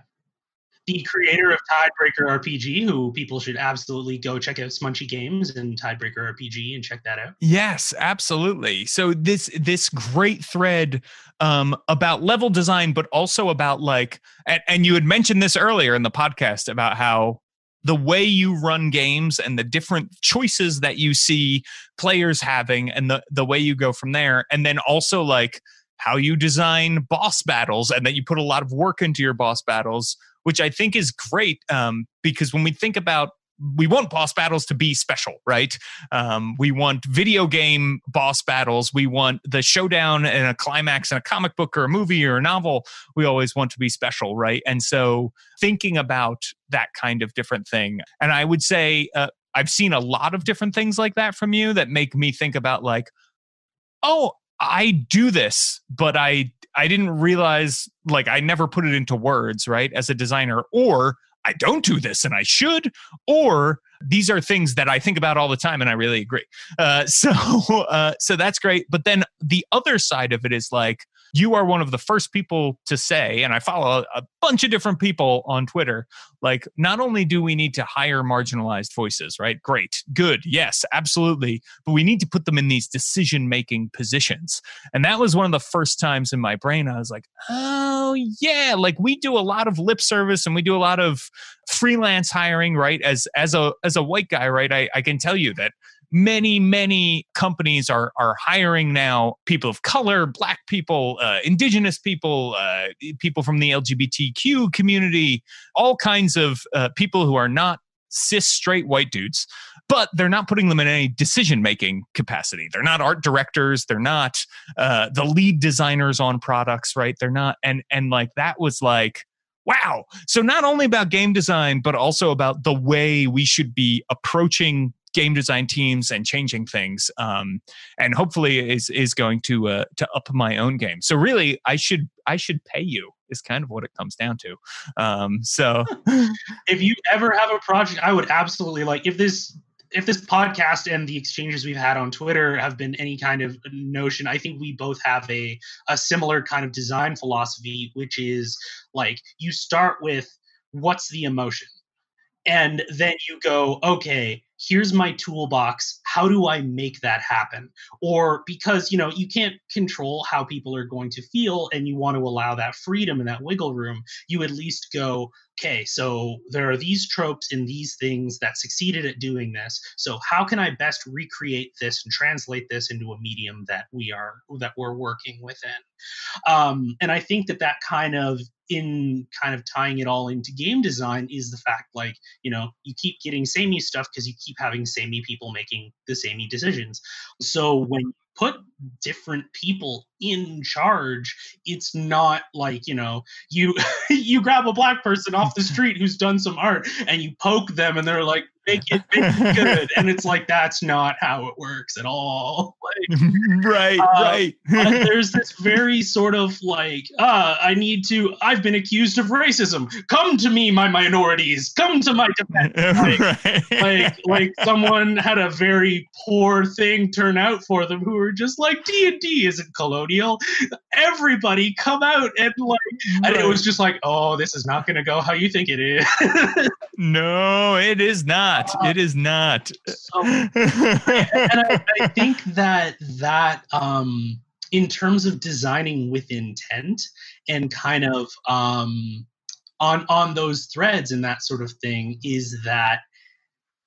The creator of Tidebreaker RPG, who people should absolutely go check out Smunchy Games and Tidebreaker RPG and check that out. Yes, absolutely. So this this great thread um, about level design, but also about like, and, and you had mentioned this earlier in the podcast about how the way you run games and the different choices that you see players having and the, the way you go from there. And then also like how you design boss battles and that you put a lot of work into your boss battles which i think is great um, because when we think about we want boss battles to be special, right? Um, we want video game boss battles. We want the showdown and a climax in a comic book or a movie or a novel. We always want to be special, right? And so thinking about that kind of different thing. And I would say, uh, I've seen a lot of different things like that from you that make me think about like, oh, I do this, but I I didn't realize like I never put it into words, right? As a designer, or I don't do this and I should, or these are things that I think about all the time and I really agree. Uh, so uh, so that's great. But then the other side of it is like you are one of the first people to say, and I follow a bunch of different people on Twitter, like, not only do we need to hire marginalized voices, right? Great, good, yes, absolutely. But we need to put them in these decision making positions. And that was one of the first times in my brain I was like, oh, yeah, like we do a lot of lip service and we do a lot of freelance hiring, right? As, as, a, as a white guy, right? I, I can tell you that many many companies are are hiring now people of color black people uh, indigenous people uh, people from the lgbtq community all kinds of uh, people who are not cis straight white dudes but they're not putting them in any decision making capacity. They're not art directors. They're not uh, the lead designers on products right? They're not and and like that was like wow. So not only about game design but also about the way we should be approaching game design teams and changing things um, and hopefully is is going to uh, to up my own game. So really i should i should pay you is kind of what it comes down to. Um, so if you ever have a project i would absolutely like if this if this podcast and the exchanges we've had on Twitter have been any kind of notion, I think we both have a a similar kind of design philosophy, which is like you start with what's the emotion, and then you go, okay, here's my toolbox how do i make that happen? Or because you know you can't control how people are going to feel and you want to allow that freedom and that wiggle room you at least go okay so there are these tropes in these things that succeeded at doing this. So how can i best recreate this and translate this into a medium that we are that we're working within? Um, and i think that that kind of in kind of tying it all into game design is the fact like you know you keep getting samey stuff because you keep having samey people making the samey decisions. So when put different people in charge it's not like you know you you grab a black person off the street who's done some art and you poke them and they're like make it, make it good. And it's like that's not how it works at all. Like, right uh, right. there's this very sort of like uh i need to i've been accused of racism. Come to me my minorities. Come to my defense. Like, right. like like someone had a very poor thing turn out for them who were just like d&d isn't colonial. Everybody come out and like right. and it was just like oh this is not going to go how you think it is. No it is not uh, it is not. So, and I, I think that that um in terms of designing with intent and kind of um on on those threads and that sort of thing is that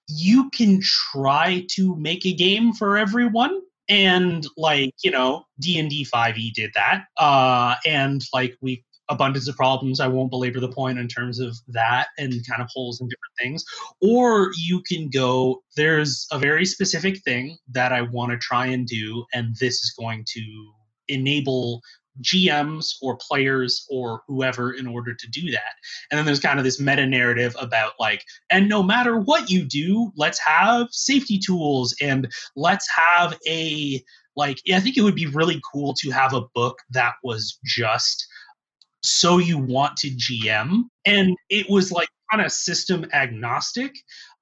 you can try to make a game for everyone and like you know d&d 5e did that uh and like we abundance of problems i won't belabor the point in terms of that and kind of holes in different things or you can go there's a very specific thing that i want to try and do and this is going to enable GMs or players or whoever in order to do that. And then there's kind of this meta narrative about like, and no matter what you do, let's have safety tools and let's have a like I think it would be really cool to have a book that was just so you want to GM and it was like kind of system agnostic.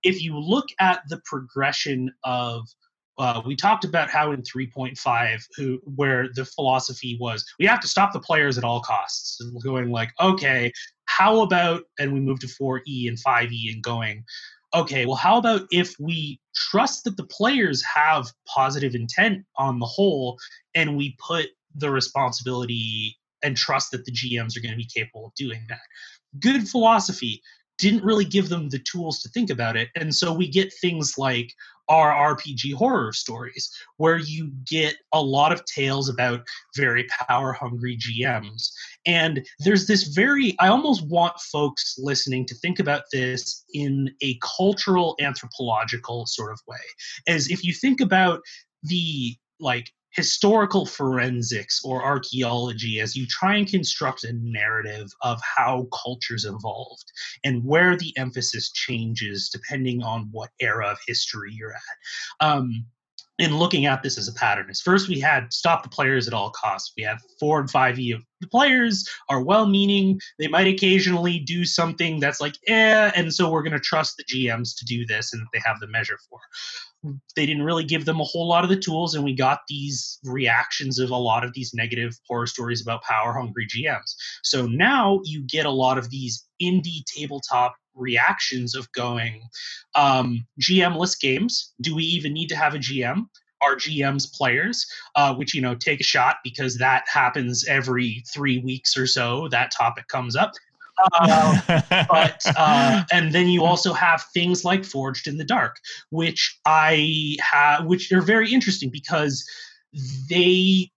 If you look at the progression of uh, we talked about how in 3.5 who where the philosophy was we have to stop the players at all costs and going like okay how about and we moved to 4e and 5e and going okay well how about if we trust that the players have positive intent on the whole and we put the responsibility and trust that the gms are going to be capable of doing that good philosophy didn't really give them the tools to think about it. And so we get things like our RPG horror stories, where you get a lot of tales about very power hungry GMs. And there's this very, I almost want folks listening to think about this in a cultural anthropological sort of way. As if you think about the like historical forensics or archaeology as you try and construct a narrative of how cultures evolved and where the emphasis changes depending on what era of history you're at. Um, in looking at this as a pattern is first we had stop the players at all costs. We have four and five E of the players are well meaning. They might occasionally do something that's like, eh, and so we're going to trust the GMs to do this and that they have the measure for. They didn't really give them a whole lot of the tools, and we got these reactions of a lot of these negative horror stories about power hungry GMs. So now you get a lot of these indie tabletop reactions of going um, GM-less games. Do we even need to have a GM? Are GMs players? Uh, which you know, take a shot because that happens every three weeks or so. That topic comes up. Uh, but uh, and then you also have things like Forged in the Dark, which I have, which are very interesting because they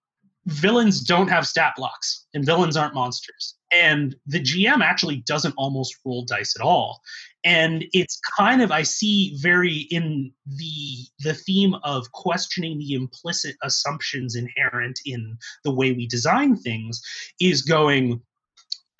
villains don't have stat blocks and villains aren't monsters. And the gm actually doesn't almost roll dice at all. And it's kind of i see very in the the theme of questioning the implicit assumptions inherent in the way we design things is going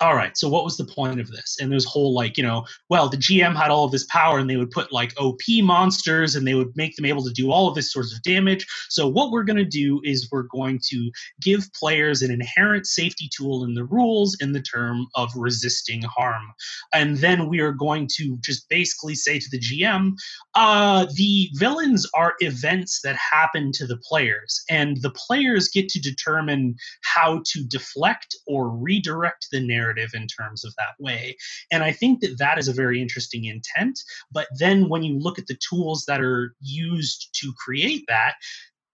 all right, so what was the point of this? And there's whole like, you know, well, the GM had all of this power and they would put like OP monsters and they would make them able to do all of this sorts of damage. So what we're going to do is we're going to give players an inherent safety tool in the rules in the term of resisting harm. And then we are going to just basically say to the GM, uh, the villains are events that happen to the players and the players get to determine how to deflect or redirect the narrative narrative in terms of that way. And I think that that is a very interesting intent. But then when you look at the tools that are used to create that,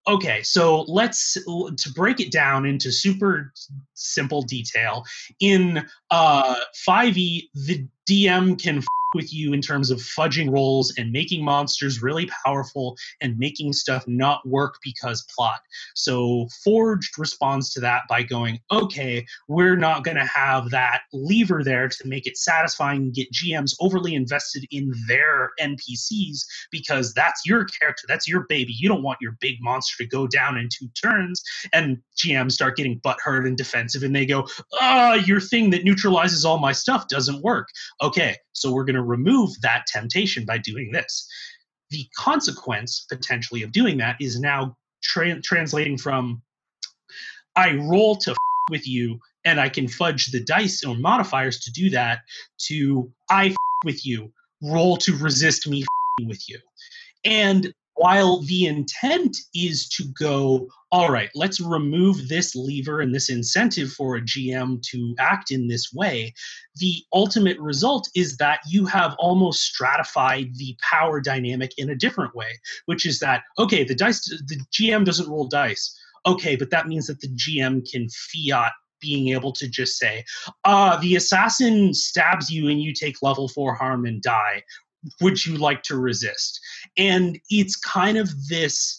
okay so let's to break it down into super simple detail in uh 5e the dm can with you in terms of fudging rolls and making monsters really powerful and making stuff not work because plot. So Forged responds to that by going, okay, we're not going to have that lever there to make it satisfying and get GMs overly invested in their NPCs because that's your character, that's your baby. You don't want your big monster to go down in two turns. And GMs start getting butthurt and defensive and they go, ah, oh, your thing that neutralizes all my stuff doesn't work. Okay, so we're going to remove that temptation by doing this. The consequence potentially of doing that is now tra- translating from I roll to f- with you and I can fudge the dice or modifiers to do that to I f- with you, roll to resist me f- with you. And while the intent is to go, all right, let's remove this lever and this incentive for a GM to act in this way, the ultimate result is that you have almost stratified the power dynamic in a different way, which is that, okay, the dice, the GM doesn't roll dice. Okay, but that means that the GM can fiat being able to just say, uh, the assassin stabs you and you take level four harm and die would you like to resist? And it's kind of this.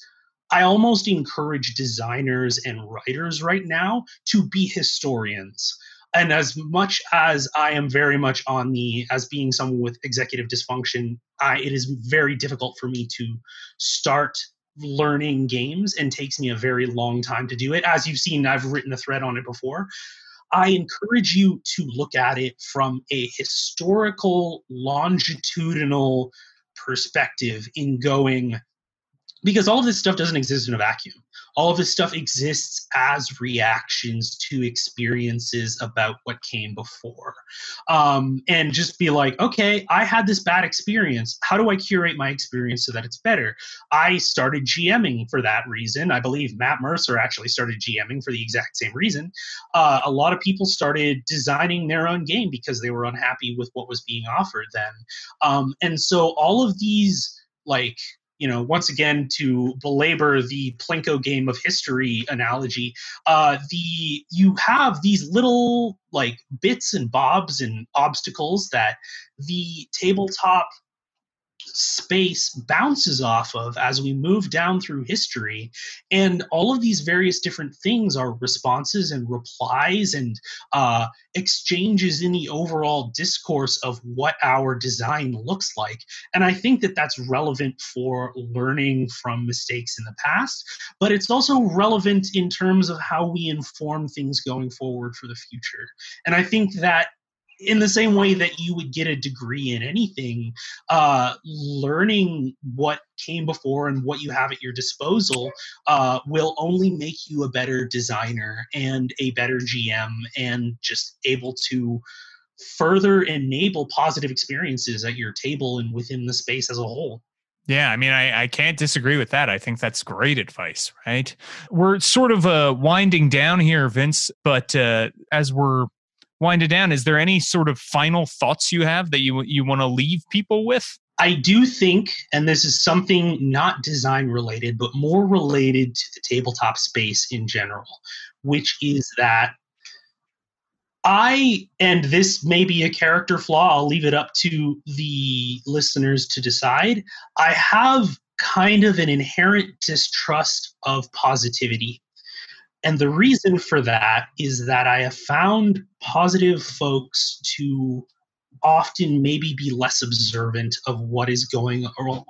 I almost encourage designers and writers right now to be historians. And as much as I am very much on the, as being someone with executive dysfunction, I, it is very difficult for me to start learning games and takes me a very long time to do it. As you've seen, I've written a thread on it before. I encourage you to look at it from a historical, longitudinal perspective in going, because all of this stuff doesn't exist in a vacuum. All of this stuff exists as reactions to experiences about what came before. Um, and just be like okay i had this bad experience. How do i curate my experience so that it's better? I started gming for that reason. I believe matt mercer actually started gming for the exact same reason. Uh, a lot of people started designing their own game because they were unhappy with what was being offered then. Um, and so all of these like you know, once again to belabor the Plinko game of history analogy, uh, the you have these little like bits and bobs and obstacles that the tabletop space bounces off of as we move down through history. And all of these various different things are responses and replies and uh, exchanges in the overall discourse of what our design looks like. And I think that that's relevant for learning from mistakes in the past, but it's also relevant in terms of how we inform things going forward for the future. And I think that in the same way that you would get a degree in anything, uh, learning what came before and what you have at your disposal uh, will only make you a better designer and a better GM and just able to further enable positive experiences at your table and within the space as a whole. Yeah, I mean, I, I can't disagree with that. I think that's great advice, right? We're sort of uh, winding down here, Vince, but uh, as we're wind it down, is there any sort of final thoughts you have that you you want to leave people with? I do think, and this is something not design related, but more related to the tabletop space in general, which is that I, and this may be a character flaw, I'll leave it up to the listeners to decide. I have kind of an inherent distrust of positivity. And the reason for that is that I have found positive folks to often maybe be less observant of what is going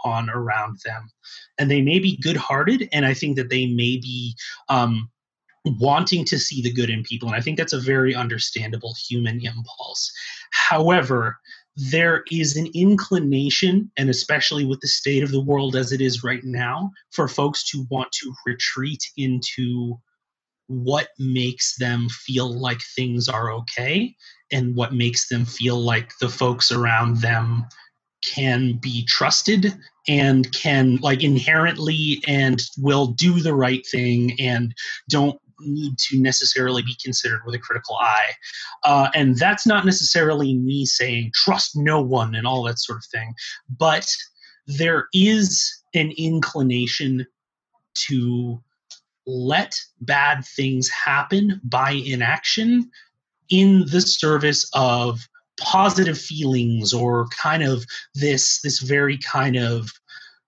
on around them. And they may be good hearted, and I think that they may be um, wanting to see the good in people. And I think that's a very understandable human impulse. However, there is an inclination, and especially with the state of the world as it is right now, for folks to want to retreat into what makes them feel like things are okay and what makes them feel like the folks around them can be trusted and can like inherently and will do the right thing and don't need to necessarily be considered with a critical eye. Uh, and that's not necessarily me saying trust no one and all that sort of thing, but there is an inclination to let bad things happen by inaction in the service of positive feelings or kind of this this very kind of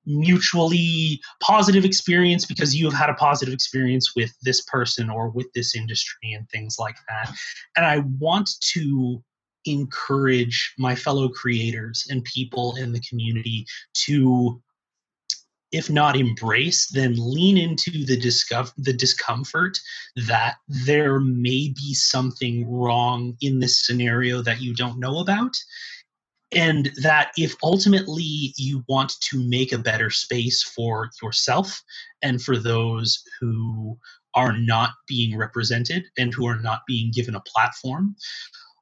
mutually positive experience because you have had a positive experience with this person or with this industry and things like that. And i want to encourage my fellow creators and people in the community to if not embrace, then lean into the the discomfort that there may be something wrong in this scenario that you don't know about. And that if ultimately you want to make a better space for yourself and for those who are not being represented and who are not being given a platform,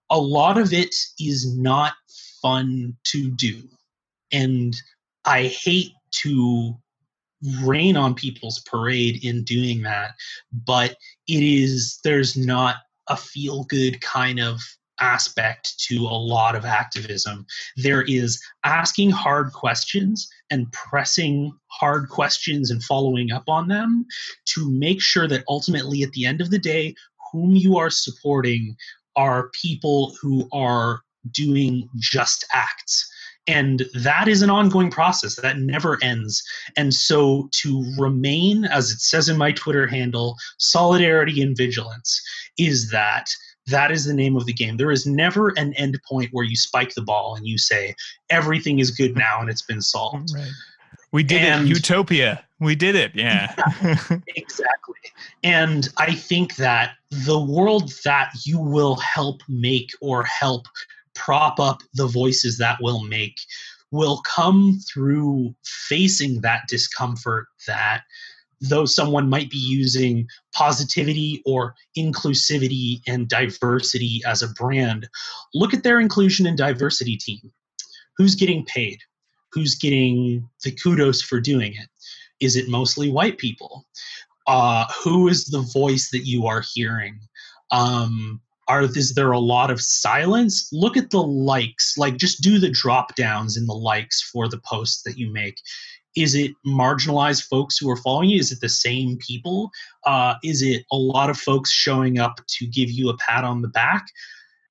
a lot of it is not fun to do. And I hate to rain on people's parade in doing that, but it is there's not a feel good kind of aspect to a lot of activism. There is asking hard questions and pressing hard questions and following up on them to make sure that ultimately, at the end of the day, whom you are supporting are people who are doing just acts and that is an ongoing process that never ends. And so to remain, as it says in my Twitter handle, solidarity and vigilance is that that is the name of the game. There is never an end point where you spike the ball and you say everything is good now and it's been solved. Right. We did and, it, Utopia. We did it. Yeah. exactly. And I think that the world that you will help make or help prop up the voices that will make will come through facing that discomfort that though someone might be using positivity or inclusivity and diversity as a brand, look at their inclusion and diversity team. Who's getting paid? Who's getting the kudos for doing it? Is it mostly white people? Uh, who is the voice that you are hearing? Um, are is there a lot of silence? Look at the likes like just do the drop downs in the likes for the posts that you make. Is it marginalized folks who are following you? Is it the same people? Uh, is it a lot of folks showing up to give you a pat on the back?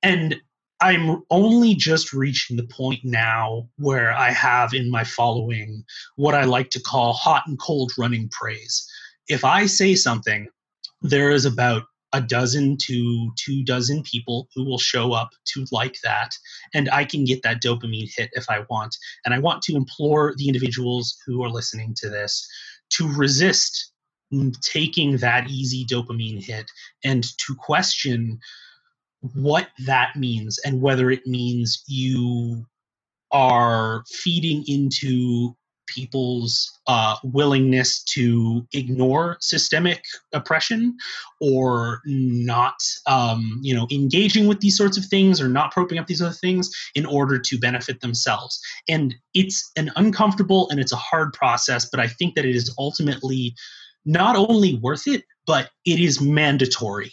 And I'm only just reaching the point now where I have in my following what I like to call hot and cold running praise. If I say something, there is about a dozen to two dozen people who will show up to like that, and I can get that dopamine hit if I want. And I want to implore the individuals who are listening to this to resist taking that easy dopamine hit and to question what that means and whether it means you are feeding into people's uh, willingness to ignore systemic oppression or not um, you know engaging with these sorts of things or not probing up these other things in order to benefit themselves and it's an uncomfortable and it's a hard process but i think that it is ultimately not only worth it but it is mandatory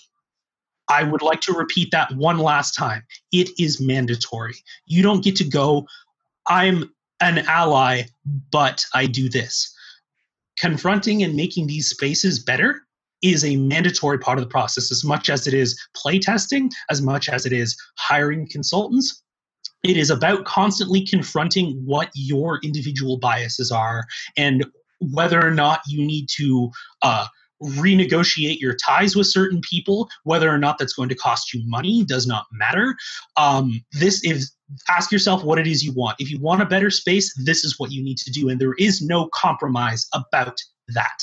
I would like to repeat that one last time. It is mandatory. You don't get to go, I'm an ally, but I do this. Confronting and making these spaces better is a mandatory part of the process as much as it is playtesting, as much as it is hiring consultants. It is about constantly confronting what your individual biases are and whether or not you need to uh, renegotiate your ties with certain people whether or not that's going to cost you money does not matter um, this is ask yourself what it is you want if you want a better space this is what you need to do and there is no compromise about that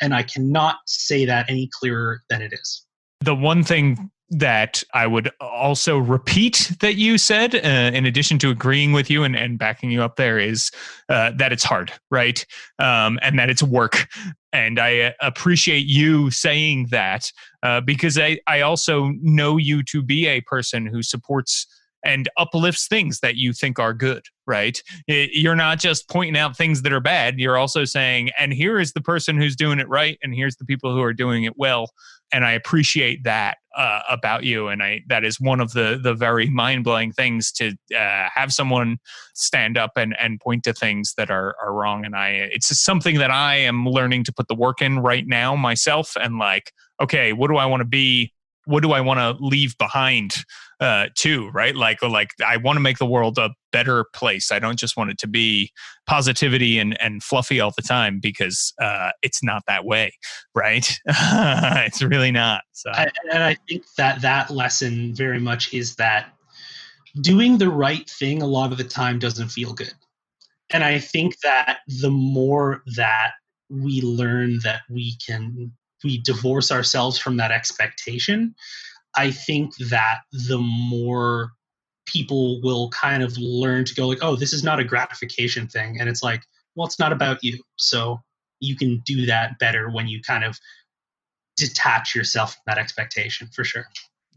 and i cannot say that any clearer than it is the one thing that I would also repeat that you said, uh, in addition to agreeing with you and, and backing you up there, is uh, that it's hard, right? Um, and that it's work. And I uh, appreciate you saying that uh, because I, I also know you to be a person who supports and uplifts things that you think are good, right? You're not just pointing out things that are bad. You're also saying, and here is the person who's doing it right, and here's the people who are doing it well. And I appreciate that uh, about you, and I that is one of the the very mind blowing things to uh, have someone stand up and and point to things that are are wrong. And I it's something that I am learning to put the work in right now myself, and like, okay, what do I want to be? What do I want to leave behind uh, too, right? Like, like I want to make the world a better place. I don't just want it to be positivity and, and fluffy all the time because uh, it's not that way, right? it's really not. So, I, and I think that that lesson very much is that doing the right thing a lot of the time doesn't feel good. And I think that the more that we learn that we can we divorce ourselves from that expectation, I think that the more people will kind of learn to go like, oh, this is not a gratification thing. And it's like, well, it's not about you. So you can do that better when you kind of detach yourself from that expectation for sure.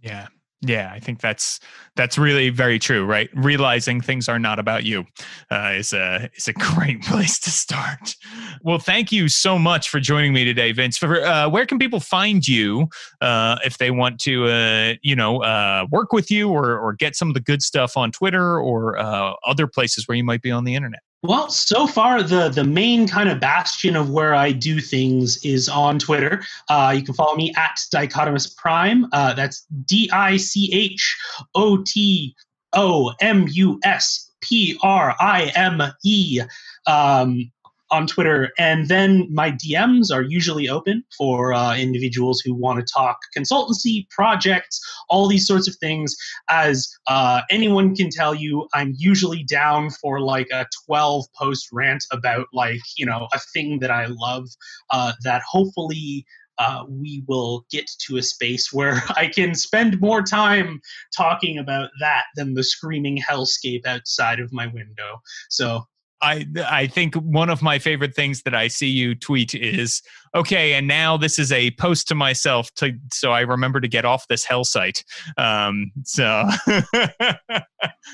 Yeah. Yeah, I think that's that's really very true, right? Realizing things are not about you uh, is a is a great place to start. Well, thank you so much for joining me today, Vince. For uh, where can people find you uh, if they want to, uh, you know, uh, work with you or or get some of the good stuff on Twitter or uh, other places where you might be on the internet? Well, so far the the main kind of bastion of where I do things is on Twitter. Uh, you can follow me at Dichotomous Prime. Uh, that's D I C H O T O M U S P R I M E. Um, on Twitter, and then my DMs are usually open for uh, individuals who want to talk consultancy, projects, all these sorts of things. As uh, anyone can tell you, I'm usually down for like a 12 post rant about like you know a thing that I love uh, that hopefully. Uh, we will get to a space where I can spend more time talking about that than the screaming hellscape outside of my window. So I I think one of my favorite things that I see you tweet is okay, and now this is a post to myself to so I remember to get off this hell site. Um, so and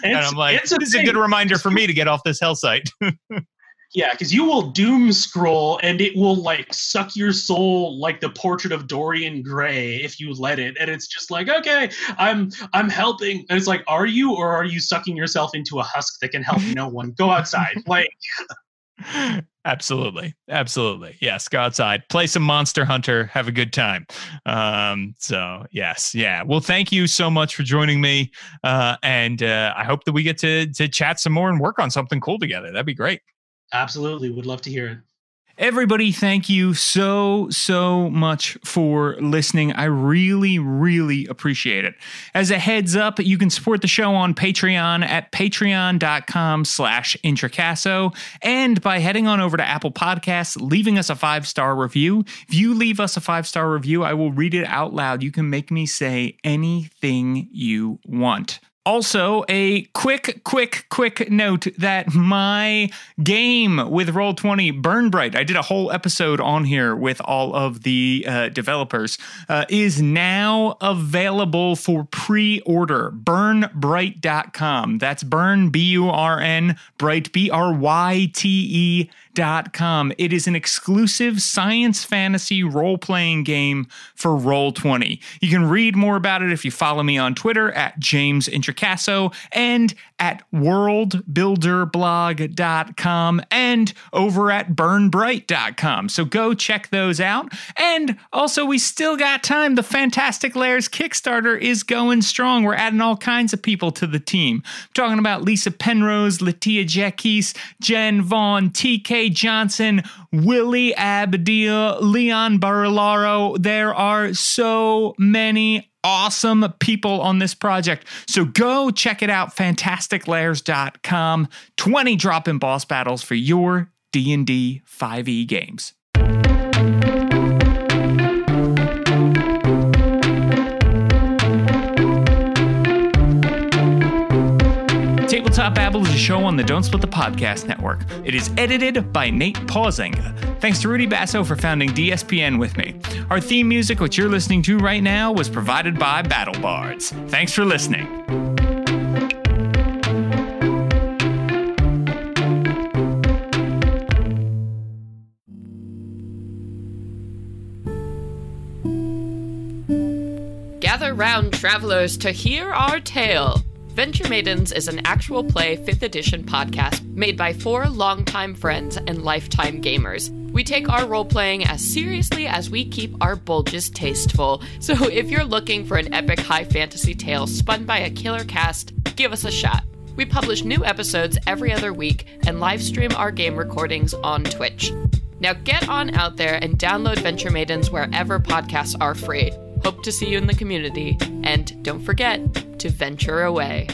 I'm like, this is a good reminder for me to get off this hell site. Yeah, because you will doom scroll and it will like suck your soul like the portrait of Dorian Gray if you let it. And it's just like, okay, I'm I'm helping. And it's like, are you or are you sucking yourself into a husk that can help no one? Go outside. like Absolutely. Absolutely. Yes. Go outside, play some Monster Hunter, have a good time. Um, so, yes. Yeah. Well, thank you so much for joining me. Uh, and uh, I hope that we get to, to chat some more and work on something cool together. That'd be great. Absolutely. Would love to hear it. Everybody, thank you so, so much for listening. I really, really appreciate it. As a heads up, you can support the show on Patreon at patreon.com slash introcaso and by heading on over to Apple Podcasts, leaving us a five-star review. If you leave us a five-star review, I will read it out loud. You can make me say anything you want. Also, a quick, quick, quick note that my game with Roll20 Burn Bryte, I did a whole episode on here with all of the uh, developers, uh, is now available for pre order. Burnbryte.com. That's burn, B U R N, bright, B R Y T E Com. It is an exclusive science fantasy role playing game for Roll20. You can read more about it if you follow me on Twitter at James Introcaso and at worldbuilderblog.com and over at burnbryte.com. So go check those out. And also, we still got time. The Fantastic Lairs Kickstarter is going strong. We're adding all kinds of people to the team. I'm talking about Lisa Penrose, Latia Jacquise, Jen Vaughn, TK Johnson, Willie Abdil, Leon Barillaro. There are so many awesome people on this project. So go check it out fantasticlairs.com. 20 drop-in boss battles for your D&D 5e games. Tabletop Babble is a show on the Don't Split the Podcast Network. It is edited by Nate Pauzinga. Thanks to Rudy Basso for founding DSPN with me. Our theme music, which you're listening to right now, was provided by Battle Bards. Thanks for listening. Gather round, travelers, to hear our tale. Venture Maidens is an actual play 5th edition podcast made by four longtime friends and lifetime gamers. We take our role playing as seriously as we keep our bulges tasteful. So if you're looking for an epic high fantasy tale spun by a killer cast, give us a shot. We publish new episodes every other week and live stream our game recordings on Twitch. Now get on out there and download Venture Maidens wherever podcasts are free. Hope to see you in the community, and don't forget to venture away.